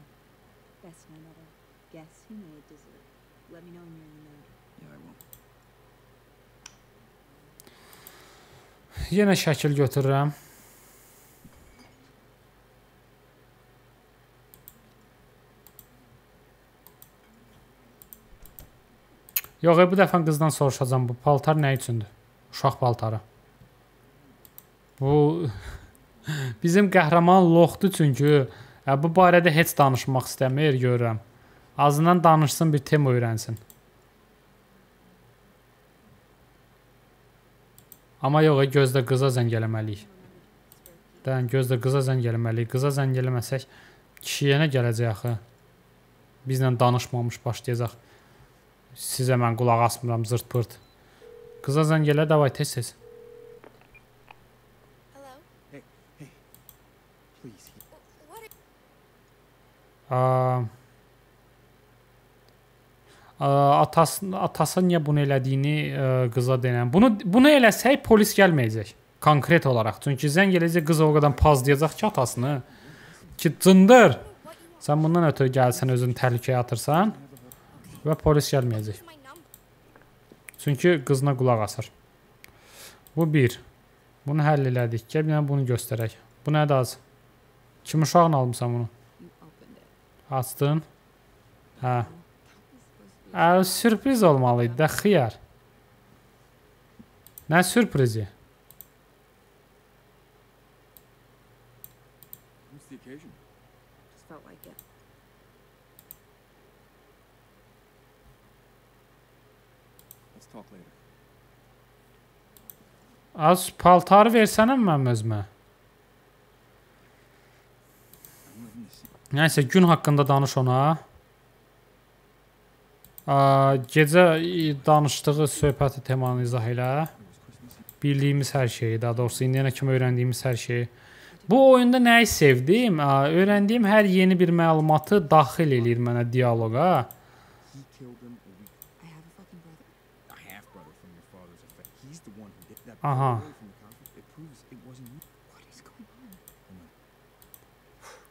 Best night ever. Guess who made dessert? Let me know when you're in the mood. Yeah, I will. Yenə şəkil götürürəm. Yox, e, bu dəfə qızdan soruşacağam bu paltar nə üçündür? Uşaq paltarı. Bu (laughs) bizim qəhrəman loxdur çünki ə, bu barədə heç danışmaq istəmir görürəm. Azından danışsın, bir tema öyrənsin. Amma yox, e, gözdə qıza zəng eləməliyik. Dən gözdə qıza zəng eləməliyik. Qıza zəng eləməsək kişiyə nə gələcək axı? Bizlə danışmamış başlayacaq. Sizə mən qulaq asmıram zırt pırt. Qıza zəng elə, davay tez-tez. Hello? Please. He, W- What? Aa, Are, Aa, atası atası niyə bunu elədiyini ə, qıza denən. Bunu bunu eləsək polis gəlməyəcək. Konkret olaraq. Çünki zəng eləyəcək qız o qədər pazlayacaq ki atasını. Ki cındır. Sən bundan ötürü gəlsən özünü təhlükəyə atırsan və polis gəlməyəcək. Çünki qızına qulaq asır. Bu 1. Bunu həll elədik. Gəl bir bunu göstərək. Bu nədir az? Kim uşağını almısan bunu? Açdın. Hə. Ə, sürpriz olmalı idi də xiyar. Nə sürprizi? Az paltarı versənə mənim özümə. Nəysə gün haqqında danış ona. Gecə danışdığı söhbəti temanı izah elə. Bildiyimiz hər şeyi, daha doğrusu indiyənə kimi öyrəndiyimiz hər şeyi. Bu oyunda nəyi sevdim? Öyrəndiyim hər yeni bir məlumatı daxil eləyir mənə dialoqa. He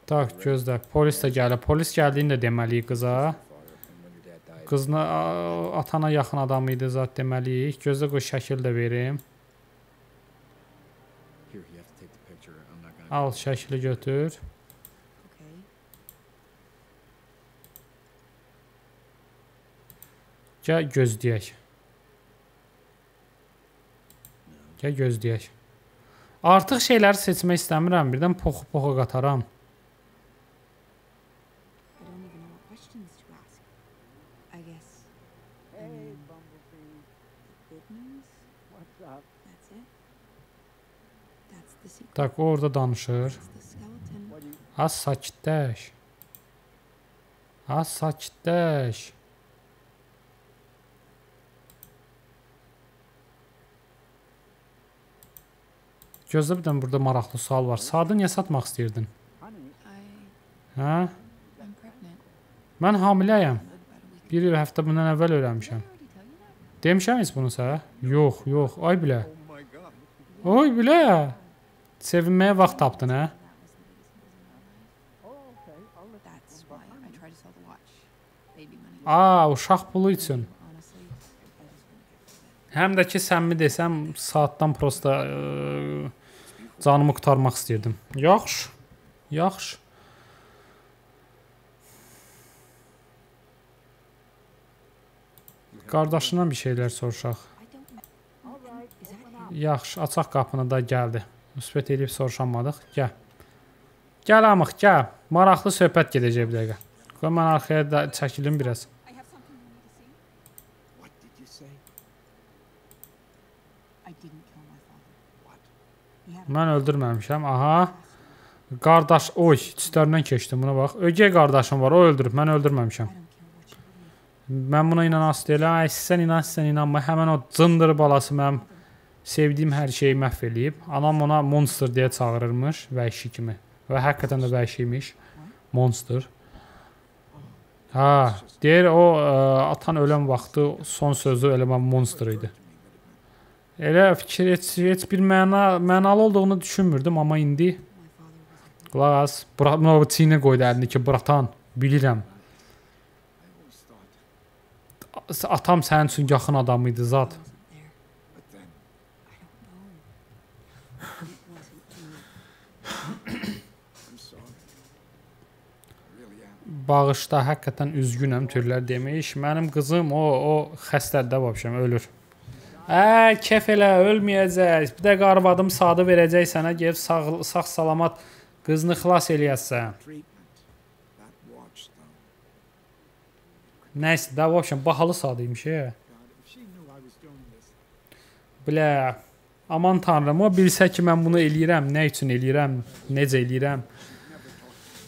Tak, gözlə. Polis də gəlir. Polis gəldiyini də deməliyik qıza. Qızına atana yaxın adam idi zət deməliyik. Gözlə qoy şəkil də verim. Al şəkili götür. Gəl gözləyək. Gəl gözləyək. Artıq şeyləri seçmək istəmirəm. Birdən poxu-poxu qataram. Tak, o orada danışır. Az sakitləş. Az sakitləş. Gözlə bir dənə burada maraqlı sual var. Saatı niyə satmaq istəyirdin? Hə? Mən hamiləyəm. Bir il həftə bundan əvvəl öyrənmişəm. Demişəm heç bunu sənə? Yox, yox. Ay bilə. Oy bilə. Sevinməyə vaxt tapdın, hə? Aa, uşaq pulu üçün. Həm də ki, səmimi desəm, saatdan prosta ə, canımı qurtarmaq istirdim. Yaxşı. Yaxşı. Qardaşından bir şeylər soruşaq. Yaxşı, açaq qapını da gəldi. Müsbət edib soruşamadıq. Gəl. Gəl amıq, gəl. Maraqlı söhbət gedəcək bir dəqiqə. Qoy mən arxaya da çəkilim biraz. Mən öldürməmişəm. Aha. Qardaş, oy, üstlərindən keçdim buna bax. Ögey qardaşım var, o öldürüb, mən öldürməmişəm. Mən buna inanas deyirəm. Ay, sən inan, sən inanma. Həmin o cındır balası mənim sevdiyim hər şeyi məhv eləyib. Anam ona monster deyə çağırırmış, vəhşi kimi. Və həqiqətən də vəhşi imiş. Monster. Ha, deyir o ə, atan ölən vaxtı son sözü elə mən monster idi. Elə fikir heç, heç bir məna mənalı olduğunu düşünmürdüm, amma indi qulaq as. Bura çiynə qoydu əlini ki, bratan, bilirəm. Atam sənin üçün yaxın adam idi zat. Bağışda həqiqətən üzgünəm türlər demiş. Mənim qızım o o xəstədə vəbşəm ölür. Ə, kef elə ölməyəcək. Bir də qarvadım sadı verəcək sənə, gəlib sağ sağ salamat qızını xilas eləyəsən. Nəysə, də vəbşəm bahalı sadı imiş. e. Bilə. Aman tanrım, o bilsə ki mən bunu eləyirəm, nə üçün eləyirəm, necə eləyirəm.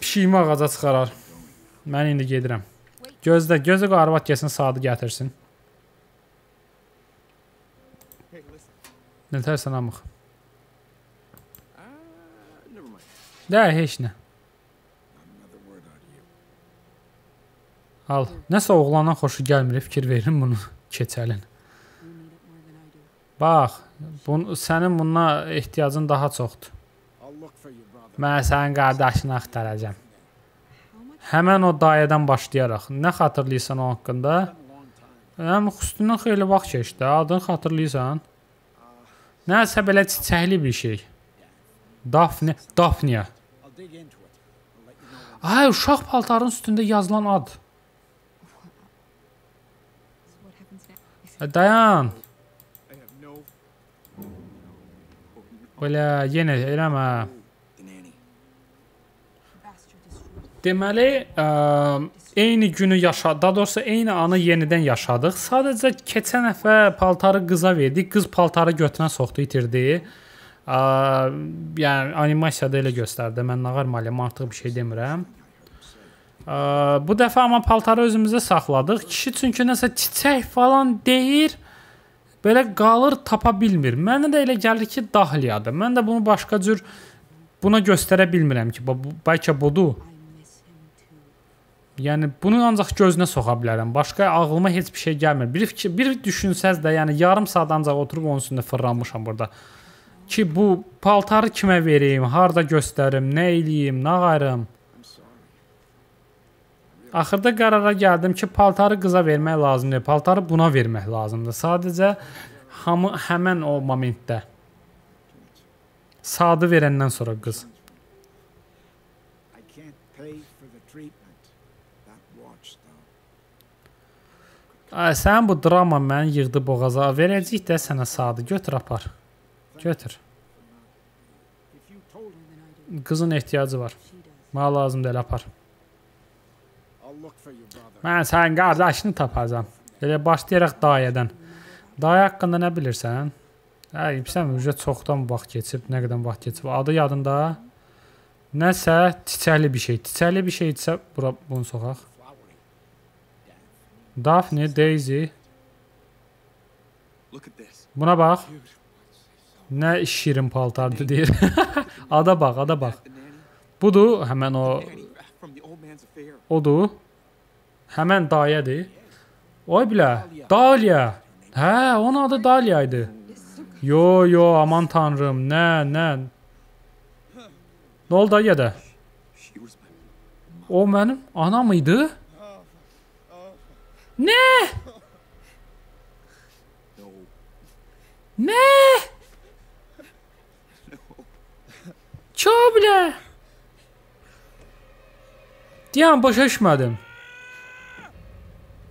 Pişiyimi ağaca çıxarar. Mən indi gedirəm. Gözlə, gözlə qarvat gəlsin, sadı gətirsin. Nə tərsən amıq? Də heç nə. Al. Nəsə oğlandan xoşu gəlmir, fikir verin bunu (laughs) keçəlin. Bax, bun sənin buna ehtiyacın daha çoxdur. Mən sənin qardaşını axtaracağam. Həmin o dayədən başlayaraq. Nə xatırlayırsan o haqqında? Həm üstündən xeyli vaxt keçdi. Adını xatırlayırsan? Nəsə belə çiçəkli bir şey. Dafne, Dafniya. Ay, uşaq paltarının üstündə yazılan ad. Dayan. Belə yenə eləmə. Deməli, ə, eyni günü yaşa, daha doğrusu eyni anı yenidən yaşadıq. Sadəcə keçən həftə paltarı qıza verdik. Qız paltarı götünə soxdu, itirdi. Ə, yəni animasiyada elə göstərdi. Mən nağar malım artıq bir şey demirəm. Ə, bu dəfə amma paltarı özümüzə saxladıq. Kişi çünki nəsə çiçək falan deyir. Belə qalır, tapa bilmir. Mənə də elə gəlir ki, dahliyadır. Mən də bunu başqa cür buna göstərə bilmirəm ki, bu bəlkə budur. I miss him too. Yəni bunu ancaq gözünə soxa bilərəm. Başqa ağlıma heç bir şey gəlmir. Bir fikir, bir düşünsəz də, yəni yarım saat ancaq oturub onun üstündə fırlanmışam burada. Ki bu paltarı kimə verim, harda göstərim, nə eləyim, nə sorry. Axırda qərara gəldim ki, paltarı qıza vermək lazım deyil, paltarı buna vermək lazımdır. Sadəcə hamı həmən o momentdə sadı verəndən sonra qız. Ay, sən bu drama məni yığdı boğaza. Verəcəyik də sənə sadı götür apar. Götür. Qızın ehtiyacı var. Mənə lazımdır elə apar. Mən sənin qardaşını tapacağam. Elə başlayaraq dayədən. Dayə haqqında nə bilirsən? Hə, bilirsən, ücə çoxdan vaxt keçib, nə qədər vaxt keçib. Adı yadında? Nəsə çiçəkli bir şey. Çiçəkli bir şeydirsə bura bunu soxaq. Daphne, Daisy. Buna bax. Nə şirin paltardır deyir. (laughs) ada bax, ada bax. Budur həmən o odur. Həmən dayədir. Oy bilə, Dahlia. Hə, onun adı Dahlia idi. Yo, yo, aman tanrım. Nə, nə? Nə oldu ayədə? She was my O mənim anam idi? Nə? no. Nə? Ço bilə. Deyən başa düşmədim.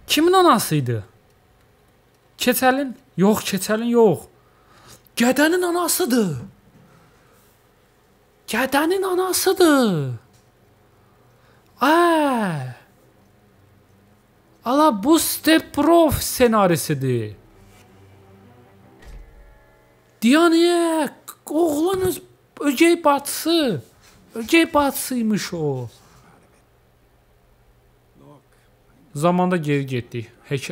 Kimin anası idi? Keçəlin? Yox, keçəlin yox. Gədənin anasıdır. Gədənin anasıdır. Ay. Ala bu Steprov ssenarisidir. Diyaniye oğlan öz ögey bacısı. Ögey bacısıymış o. Zamanda geri getdik. Heç.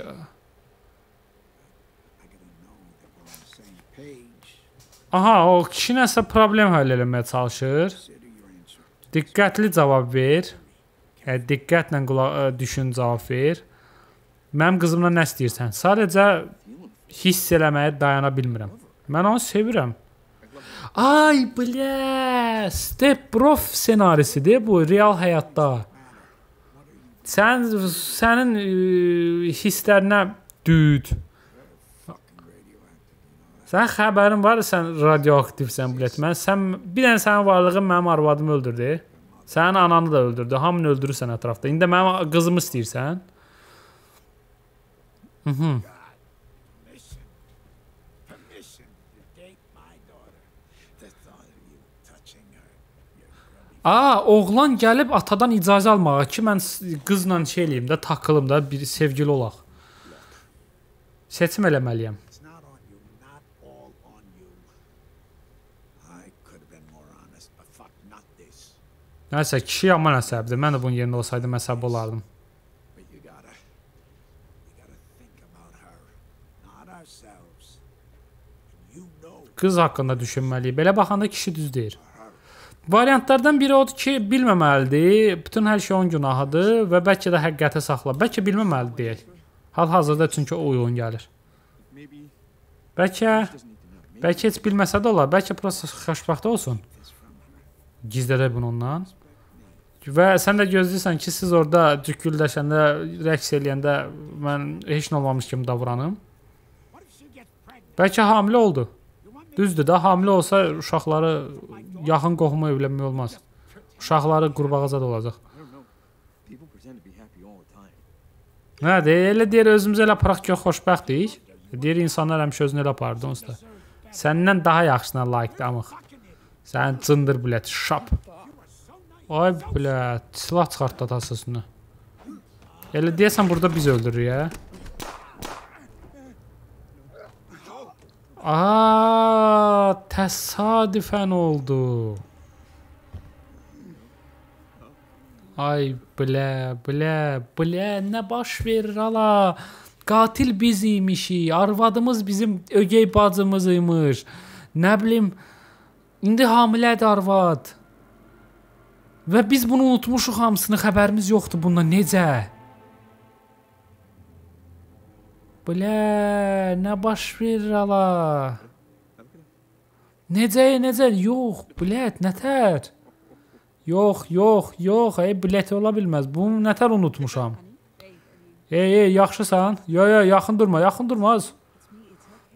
Aha, o kişi nəsə problem həll eləməyə çalışır. Diqqətli cavab ver. Hə, diqqətlə qulaq ə, düşün, cavab ver. Mənim qızımdan nə istəyirsən? Sadəcə hiss eləməyə dayana bilmirəm. Mən onu sevirəm. Ay, bля, Step Prof ssenarisidir bu real həyatda. Sən sənin ə, hisslərinə düd. Sən xəbərin var, sən radioaktivsən bilet. Mən sən bir dənə sənin varlığın mənim arvadımı öldürdü. Sənin ananı da öldürdü. Hamını öldürürsən ətrafda. İndi mənim qızımı istəyirsən? Mhm. Permission. Permission to date my daughter. The thought of you touching her. Your grubby A, oğlan gəlib atadan icazə almağa ki, mən qızla şey eləyim də, takılım da, bir sevgili olaq. Seçim eləməliyəm. Nəsə, kişi yaman əsəbdir. Mən də bunun yerində olsaydım əsəb olardım. Qız haqqında düşünməliyik. Belə baxanda kişi düz deyir. Variantlardan biri odur ki, bilməməlidir. Bütün hər şey onun günahıdır və bəlkə də həqiqəti saxla. Bəlkə bilməməlidir deyək. Hal-hazırda çünki o uyğun gəlir. Bəlkə bəlkə heç bilməsə də olar. Bəlkə prosta xoşbəxt olsun. Gizlədək bunu ondan. Və sən də gözləyirsən ki, siz orada cüküldəşəndə, rəqs eləyəndə mən heç nə olmamış kimi davranım. Bəlkə hamilə oldu. Düzdür də, hamilə olsa uşaqları yaxın qohuma evlənmək olmaz. Uşaqları qurbağaza da olacaq. Hə, deyə elə deyir özümüz elə aparaq ki, xoşbəxtik. Deyir insanlar həmişə özünü elə apardı onsuz da. Səndən daha yaxşısına layiqdir amıq. Sən cındır bilət, şap. Ay bilət, silah çıxartdı atası üstünə. Elə deyəsən burada biz öldürürük ya. Aa, təsadüfən oldu. Ay bilə, bilə, bilə nə baş verir ala? Qatil biz imişik. Arvadımız bizim ögey bacımız imiş. Nə bilim indi hamilədir arvad. Və biz bunu unutmuşuq hamısını, xəbərimiz yoxdur bundan. Necə? Bilə, nə baş verir ala? Necə, necə? Yox, bilət, nətər? Yox, yox, yox, ey bilet ola bilməz. Bunu nətər unutmuşam. Ey, ey, yaxşısan? Yo, yo, yaxın durma, yaxın durmaz.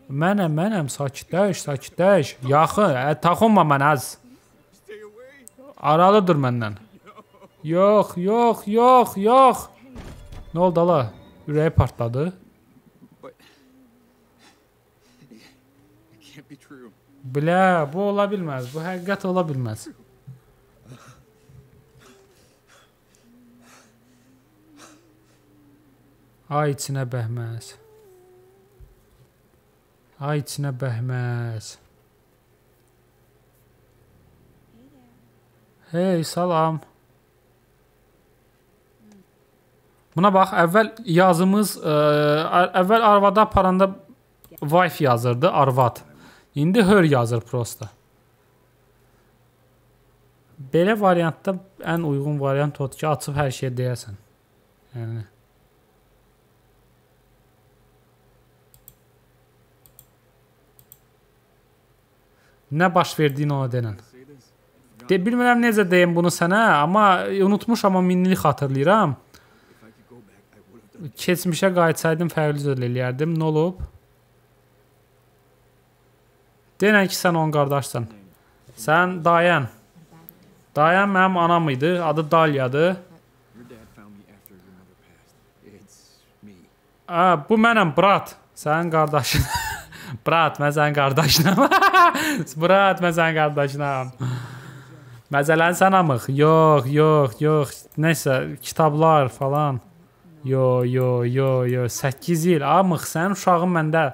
Mənəm, mənəm, sakitləş, sakitləş. Yaxın, ə, taxınma mənə az. Aralı dur məndən. Yox, yox, yox, yox. Nə oldu ala? Ürəyi partladı. Bilə, bu ola bilməz. Bu həqiqət ola bilməz. Ay içinə bəhməz. Ay içinə bəhməz. Hey, salam. Buna bax, əvvəl yazımız, ə, əvvəl arvada aparanda wife yazırdı, arvad. İndi her yazır prosta. Belə variantda ən uyğun variant odur ki, açıb hər şeyi deyəsən. Yəni Nə baş verdiyini ona denən. De bilmirəm necə deyim bunu sənə, amma unutmuşam amma minnilik xatırlayıram. Keçmişə qayıtsaydım fərqli cür eləyərdim. Nə olub? Denən ki, sən onun qardaşsan. Sən dayan. Dayan mənim anam idi. Adı Dalyadır. A, bu mənəm, brat. Sənin qardaşın. (laughs) brat, mən sənin qardaşınam. (laughs) brat, mən sənin qardaşınam. Məsələn sənamıq? Yox, yox, yox. Nəsə, kitablar falan. Yo, yo, yo, yo. 8 il. Amıq, sənin uşağın məndə.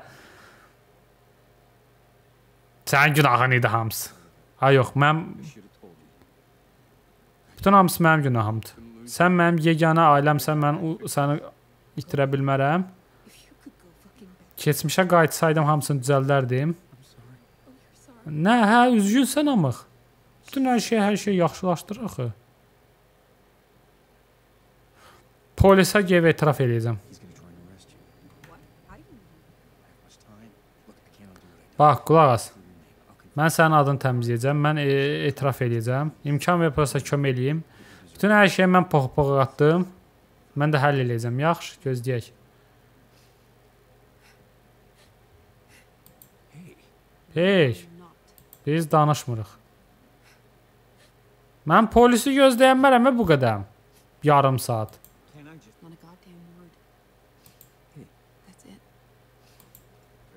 Sənin günahın idi hamısı. Ha yox, mən bütün hamısı mənim günahımdır. Sən mənim yeganə ailəmsən, mən səni itirə bilmərəm. Keçmişə qayıtsaydım hamısını düzəldərdim. Nə, hə, üzgünsən amıq. Bütün hər şey, hər şey yaxşılaşdır axı. Polisə gəlib etiraf eləyəcəm. Bax, qulaq as. Mən sənin adını təmizləyəcəm. Mən e, etiraf eləyəcəm. İmkan ver polisə kömək eləyim. Bütün hər şeyi mən pox-pox atdım. Mən də həll eləyəcəm. Yaxşı, gözləyək. Hey, biz danışmırıq. Mən polisi gözləyənmərəm bu qədər. Yarım saat. can I just? Not a goddamn word. Hey. That's it.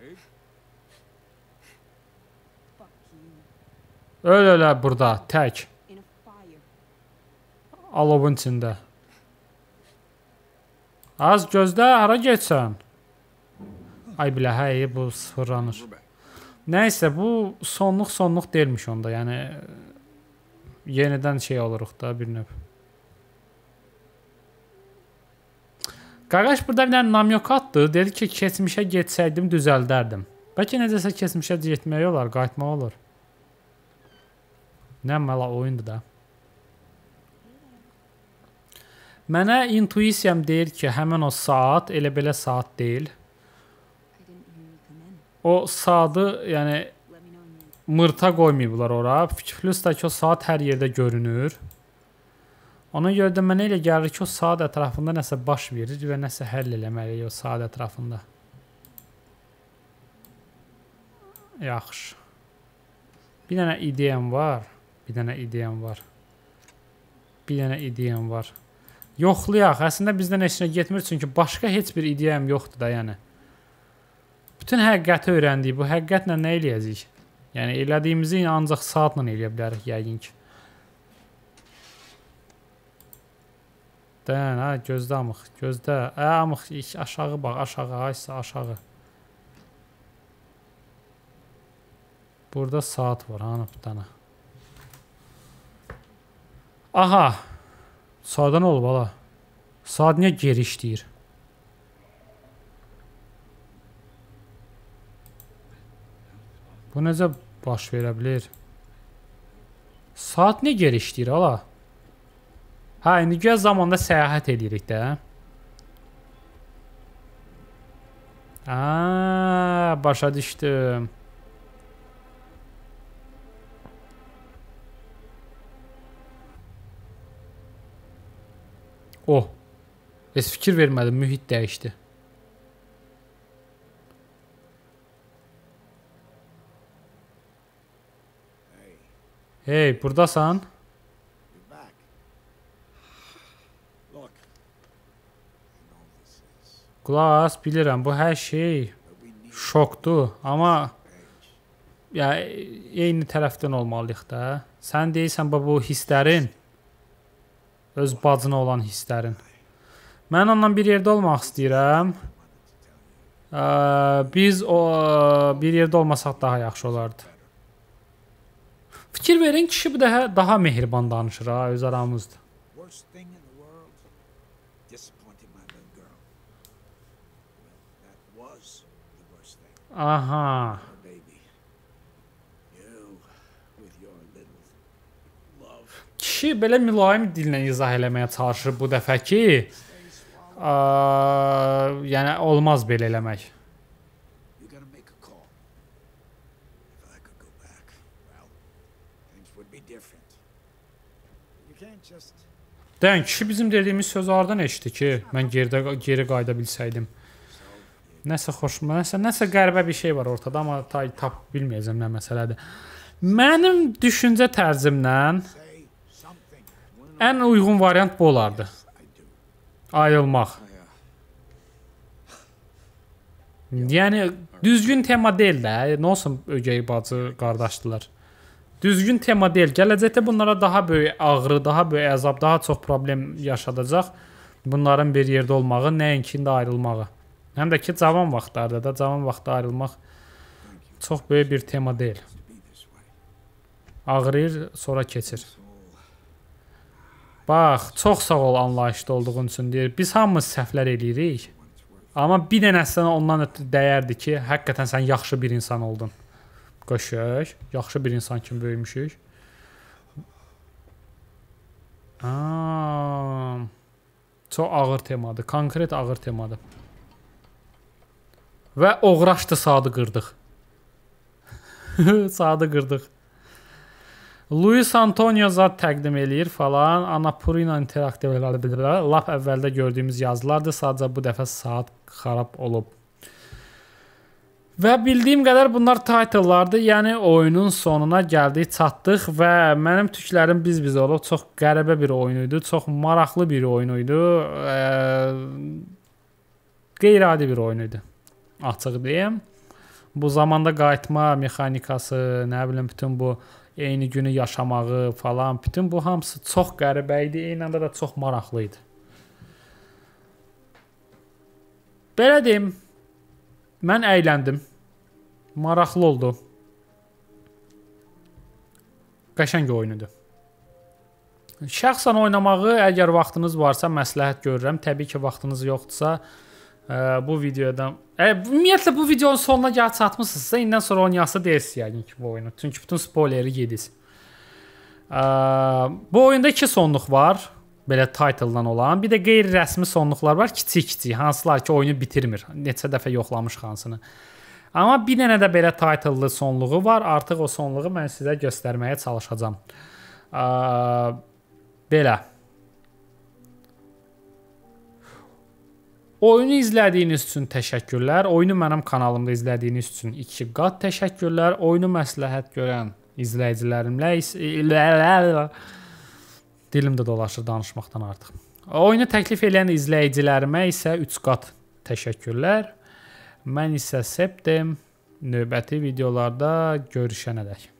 Hey. Fuck you. Öl ölə burada, tək. Alovun içində. Az gözlə, hara getsən? Ay bilə, hey, bu sıfırlanır. Nəysə, bu sonluq sonluq deyilmiş onda. Yəni yenidən şey oluruq da bir növ. Qaqaş burada bir dənə namyok atdı. Dedi ki, keçmişə getsəydim düzəldərdim. Bəlkə necəsə keçmişə getmək olar, qayıtmaq olur. Nə məla oyundur da. Mənə intuisiyam deyir ki, həmin o saat elə belə saat deyil. O saatı, yəni mırta qoymayıblar ora. Plus da ki o saat hər yerdə görünür. Ona görə də mənə elə gəlir ki, o saat ətrafında nəsə baş verir və nəsə həll eləməliyik o saat ətrafında. Yaxşı. Bir dənə ideyam var. Bir dənə ideyam var. Bir dənə ideyam var. Yoxlayaq. Əslində bizdən heç nə getmir çünki başqa heç bir ideyam yoxdur da, yəni. Bütün həqiqəti öyrəndik. Bu həqiqətlə nə eləyəcəyik? Yəni elədiyimizi ancaq saatla eləyə bilərik yəqin ki. Dən, ha, gözlə amıq, gözlə. Ə, amıq, aşağı bax, aşağı, aysa aşağı. Burada saat var, hanı bir dənə. Aha. Saata nə olub ala? Saat niyə geri işləyir? Bu necə baş verə bilər? Saat niyə geri işləyir ala? Hə, indi gəl zamanda səyahət edirik də. Aa, başa düşdüm. Oh. Heç fikir vermədim, mühit dəyişdi. Hey, burdasan? Qulaq as, bilirəm bu hər şey şokdur, amma ya eyni tərəfdən olmalıyıq da. Sən deyirsən bu hisslərin öz bacına olan hisslərin. Mən onunla bir yerdə olmaq istəyirəm. Ə, biz o bir yerdə olmasaq daha yaxşı olardı. Fikir verin kişi bu daha daha mehriban danışır ha öz aramızda. Worst Kişi belə mülayim dillə izah eləməyə çalışır bu dəfəki. Ə, yəni olmaz belə eləmək. Dən kişi bizim dediyimiz sözü hardan eşitdi ki, mən geridə geri qayıda bilsəydim. Nəsə xoşuma, nəsə nəsə qəribə bir şey var ortada, amma ta tap bilməyəcəm nə məsələdir. Mənim düşüncə tərzimlə ən uyğun variant bu olardı. Ayrılmaq. Yəni düzgün tema deyil də. Nə olsun ögey bacı qardaşdılar. Düzgün tema deyil. Gələcəkdə bunlara daha böyük ağrı, daha böyük əzab, daha çox problem yaşadacaq. Bunların bir yerdə olmağı, nəinki də ayrılmağı. Həm də ki, cavan vaxtlarda da, cavan vaxtda ayrılmaq çox böyük bir tema deyil. Ağrıyır, sonra keçir. Bax, çox sağ ol anlayışlı olduğun üçün deyir. Biz hamımız səhvlər eləyirik. Amma bir dənəsinə ondan ötürü dəyərdi ki, həqiqətən sən yaxşı bir insan oldun. Qəşəng, yaxşı bir insan kimi böyümüşük. Aa, çox ağır temadır, konkret ağır temadır. Və oğraşdı sadı qırdıq. (laughs) sadı qırdıq. Luis Antonio zad təqdim eləyir falan. Anapurina interaktiv lap əvvəldə gördüyümüz yazılardır. Sadəcə bu dəfə saat xarab olub. Və bildiyim qədər bunlar title'lardır. Yəni oyunun sonuna gəldik, çatdıq və mənim tüklərim biz-biz olub. Çox qəribə bir oyun idi. Çox maraqlı bir oyun idi. Eee, Qeyri-adi bir oyun idi. Açıq deyim. Bu zamanda qayıtma mexanikası, nə bilim bütün bu eyni günü yaşamağı falan, bütün bu hamısı çox qəribə idi, eyni anda da çox maraqlı idi. Belə deyim, mən əyləndim. Maraqlı oldu. Qəşəng oyun idi. Şəxsən oynamağı əgər vaxtınız varsa məsləhət görürəm. Təbii ki, vaxtınız yoxdursa, ə, bu videodan ə, ümumiyyətlə bu videonun sonuna gəlib çatmısınızsa, indən sonra oynayası deyilsiniz yəqin ki bu oyunu. Çünki bütün spoileri yediniz. Bu oyunda iki sonluq var. Belə title-dan olan. Bir də qeyri-rəsmi sonluqlar var, kiçik-kiçik, hansılar ki oyunu bitirmir. Neçə dəfə yoxlamışıq hansını. Amma bir dənə də belə title-lı sonluğu var. Artıq o sonluğu mən sizə göstərməyə çalışacağam. Ə, belə. Oyunu izlədiyiniz üçün təşəkkürlər. Oyunu mənim kanalımda izlədiyiniz üçün 2 qat təşəkkürlər. Oyunu məsləhət görən izləyicilərimlə is- dilim də dolaşır danışmaqdan artıq. Oyunu təklif edən izləyicilərimə isə 3 qat təşəkkürlər. Mən isə Septem növbəti videolarda görüşənədək.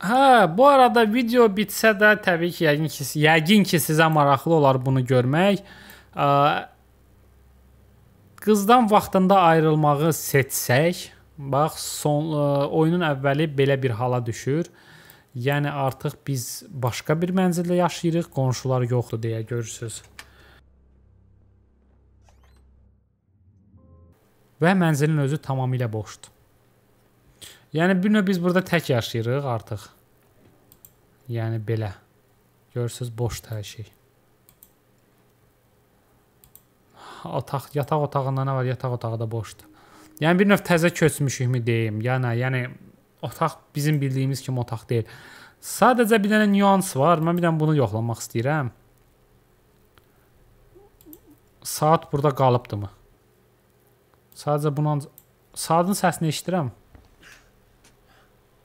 Hə, bu arada video bitsə də təbii ki, yəqin ki, yəqin ki sizə maraqlı olar bunu görmək. Qızdan vaxtında ayrılmağı seçsək, bax son oyunun əvvəli belə bir hala düşür. Yəni artıq biz başqa bir mənzildə yaşayırıq, qonşular yoxdur deyə görürsüz. Və mənzilin özü tamamilə boşdur. Yəni bir növ biz burada tək yaşayırıq artıq. Yəni belə. Görürsüz boşdur hər şey. Otaq, yataq otağında nə var? Yataq otağı da boşdur. Yəni bir növ təzə köçmüşükmü deyim. Yəni, yəni otaq bizim bildiyimiz kimi otaq deyil. Sadəcə bir dənə nüans var. Mən bir dənə bunu yoxlamaq istəyirəm. Saat burada qalıbdımı? Sadəcə bunu saatın səsini eşidirəm.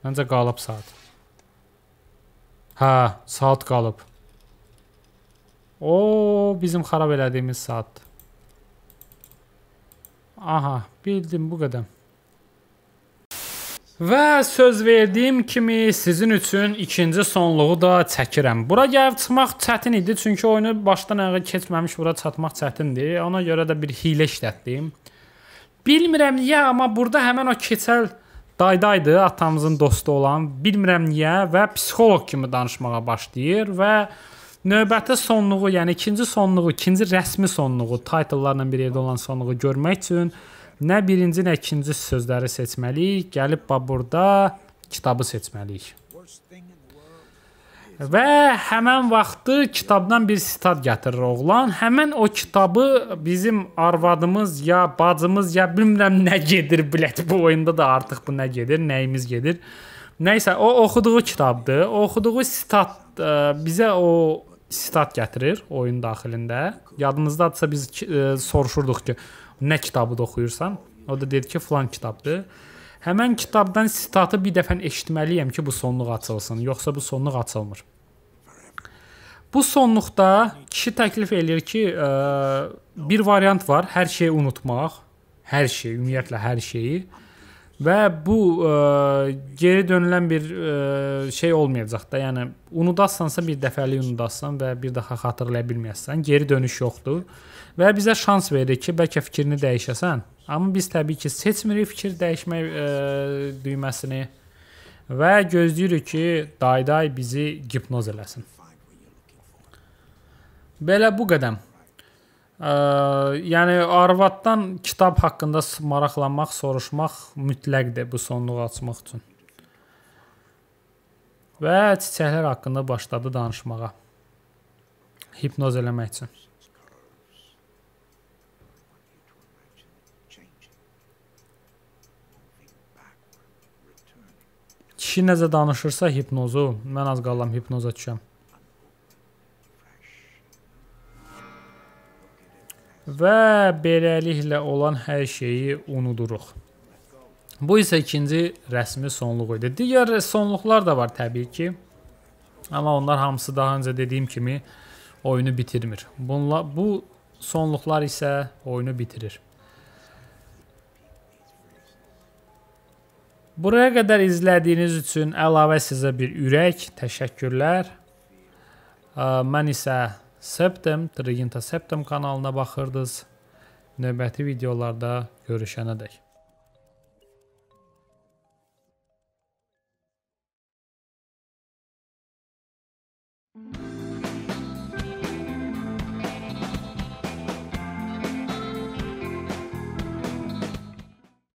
Məncə qalıb saat. Hə, saat qalıb. O, bizim xarab elədiyimiz saatdır. Aha, bildim bu qədər. Və söz verdiyim kimi sizin üçün ikinci sonluğu da çəkirəm. Bura gəlib çıxmaq çətin idi, çünki oyunu başdan ayağa keçməmiş bura çatmaq çətindir. Ona görə də bir hiylə işlətdim. Bilmirəm niyə, amma burada həmin o keçəl daydaydı, atamızın dostu olan. Bilmirəm niyə və psixoloq kimi danışmağa başlayır və növbəti sonluğu, yəni ikinci sonluğu, ikinci rəsmi sonluğu, titlelarla bir yerdə olan sonluğu görmək üçün nə birinci, nə ikinci sözləri seçməliyik. Gəlib bax burada kitabı seçməliyik. Worst thing in the world. Və həmən vaxtı kitabdan bir sitat gətirir oğlan. Həmən o kitabı bizim arvadımız ya bacımız ya bilmirəm nə gedir bilet bu oyunda da artıq bu nə gedir, nəyimiz gedir. Nəysə o oxuduğu kitabdır. O oxuduğu sitat ə, bizə o sitat gətirir oyun daxilində. Yadınızdadsa biz ə, soruşurduq ki, nə kitabı oxuyursan? O da dedi ki, falan kitabdır. Həmən kitabdan sitatı bir dəfə eşitməliyəm ki, bu sonluq açılsın, yoxsa bu sonluq açılmır. Bu sonluqda kişi təklif eləyir ki, ə, bir variant var, hər şeyi unutmaq, hər şey, ümumiyyətlə hər şeyi və bu ə, geri dönülən bir ə, şey olmayacaq da. Yəni unudasansa bir dəfəlik unudasan və bir daha xatırlaya bilməzsən. Geri dönüş yoxdur. Və bizə şans verir ki, bəlkə fikrini dəyişəsən. Amma biz təbii ki, seçmirik fikir dəyişmək ə, düyməsini və gözləyirik ki, dayday bizi hipnoz eləsin. Belə bu qədəm. Ə, yəni arvaddan kitab haqqında maraqlanmaq, soruşmaq mütləqdir bu sonluğu açmaq üçün. Və çiçəklər haqqında başladı danışmağa. Hipnoz eləmək üçün. Kişi necə danışırsa hipnozu, mən az qalam hipnoza düşəm. Və beləliklə olan hər şeyi unuduruq. Bu isə ikinci rəsmi sonluq idi. Digər sonluqlar da var təbii ki. Amma onlar hamısı daha öncə dediyim kimi oyunu bitirmir. Bunlar bu sonluqlar isə oyunu bitirir. Buraya qədər izlədiyiniz üçün əlavə sizə bir ürək, təşəkkürlər. Mən isə Septem, Triginta Septem kanalına baxırdınız. Növbəti videolarda görüşənədək.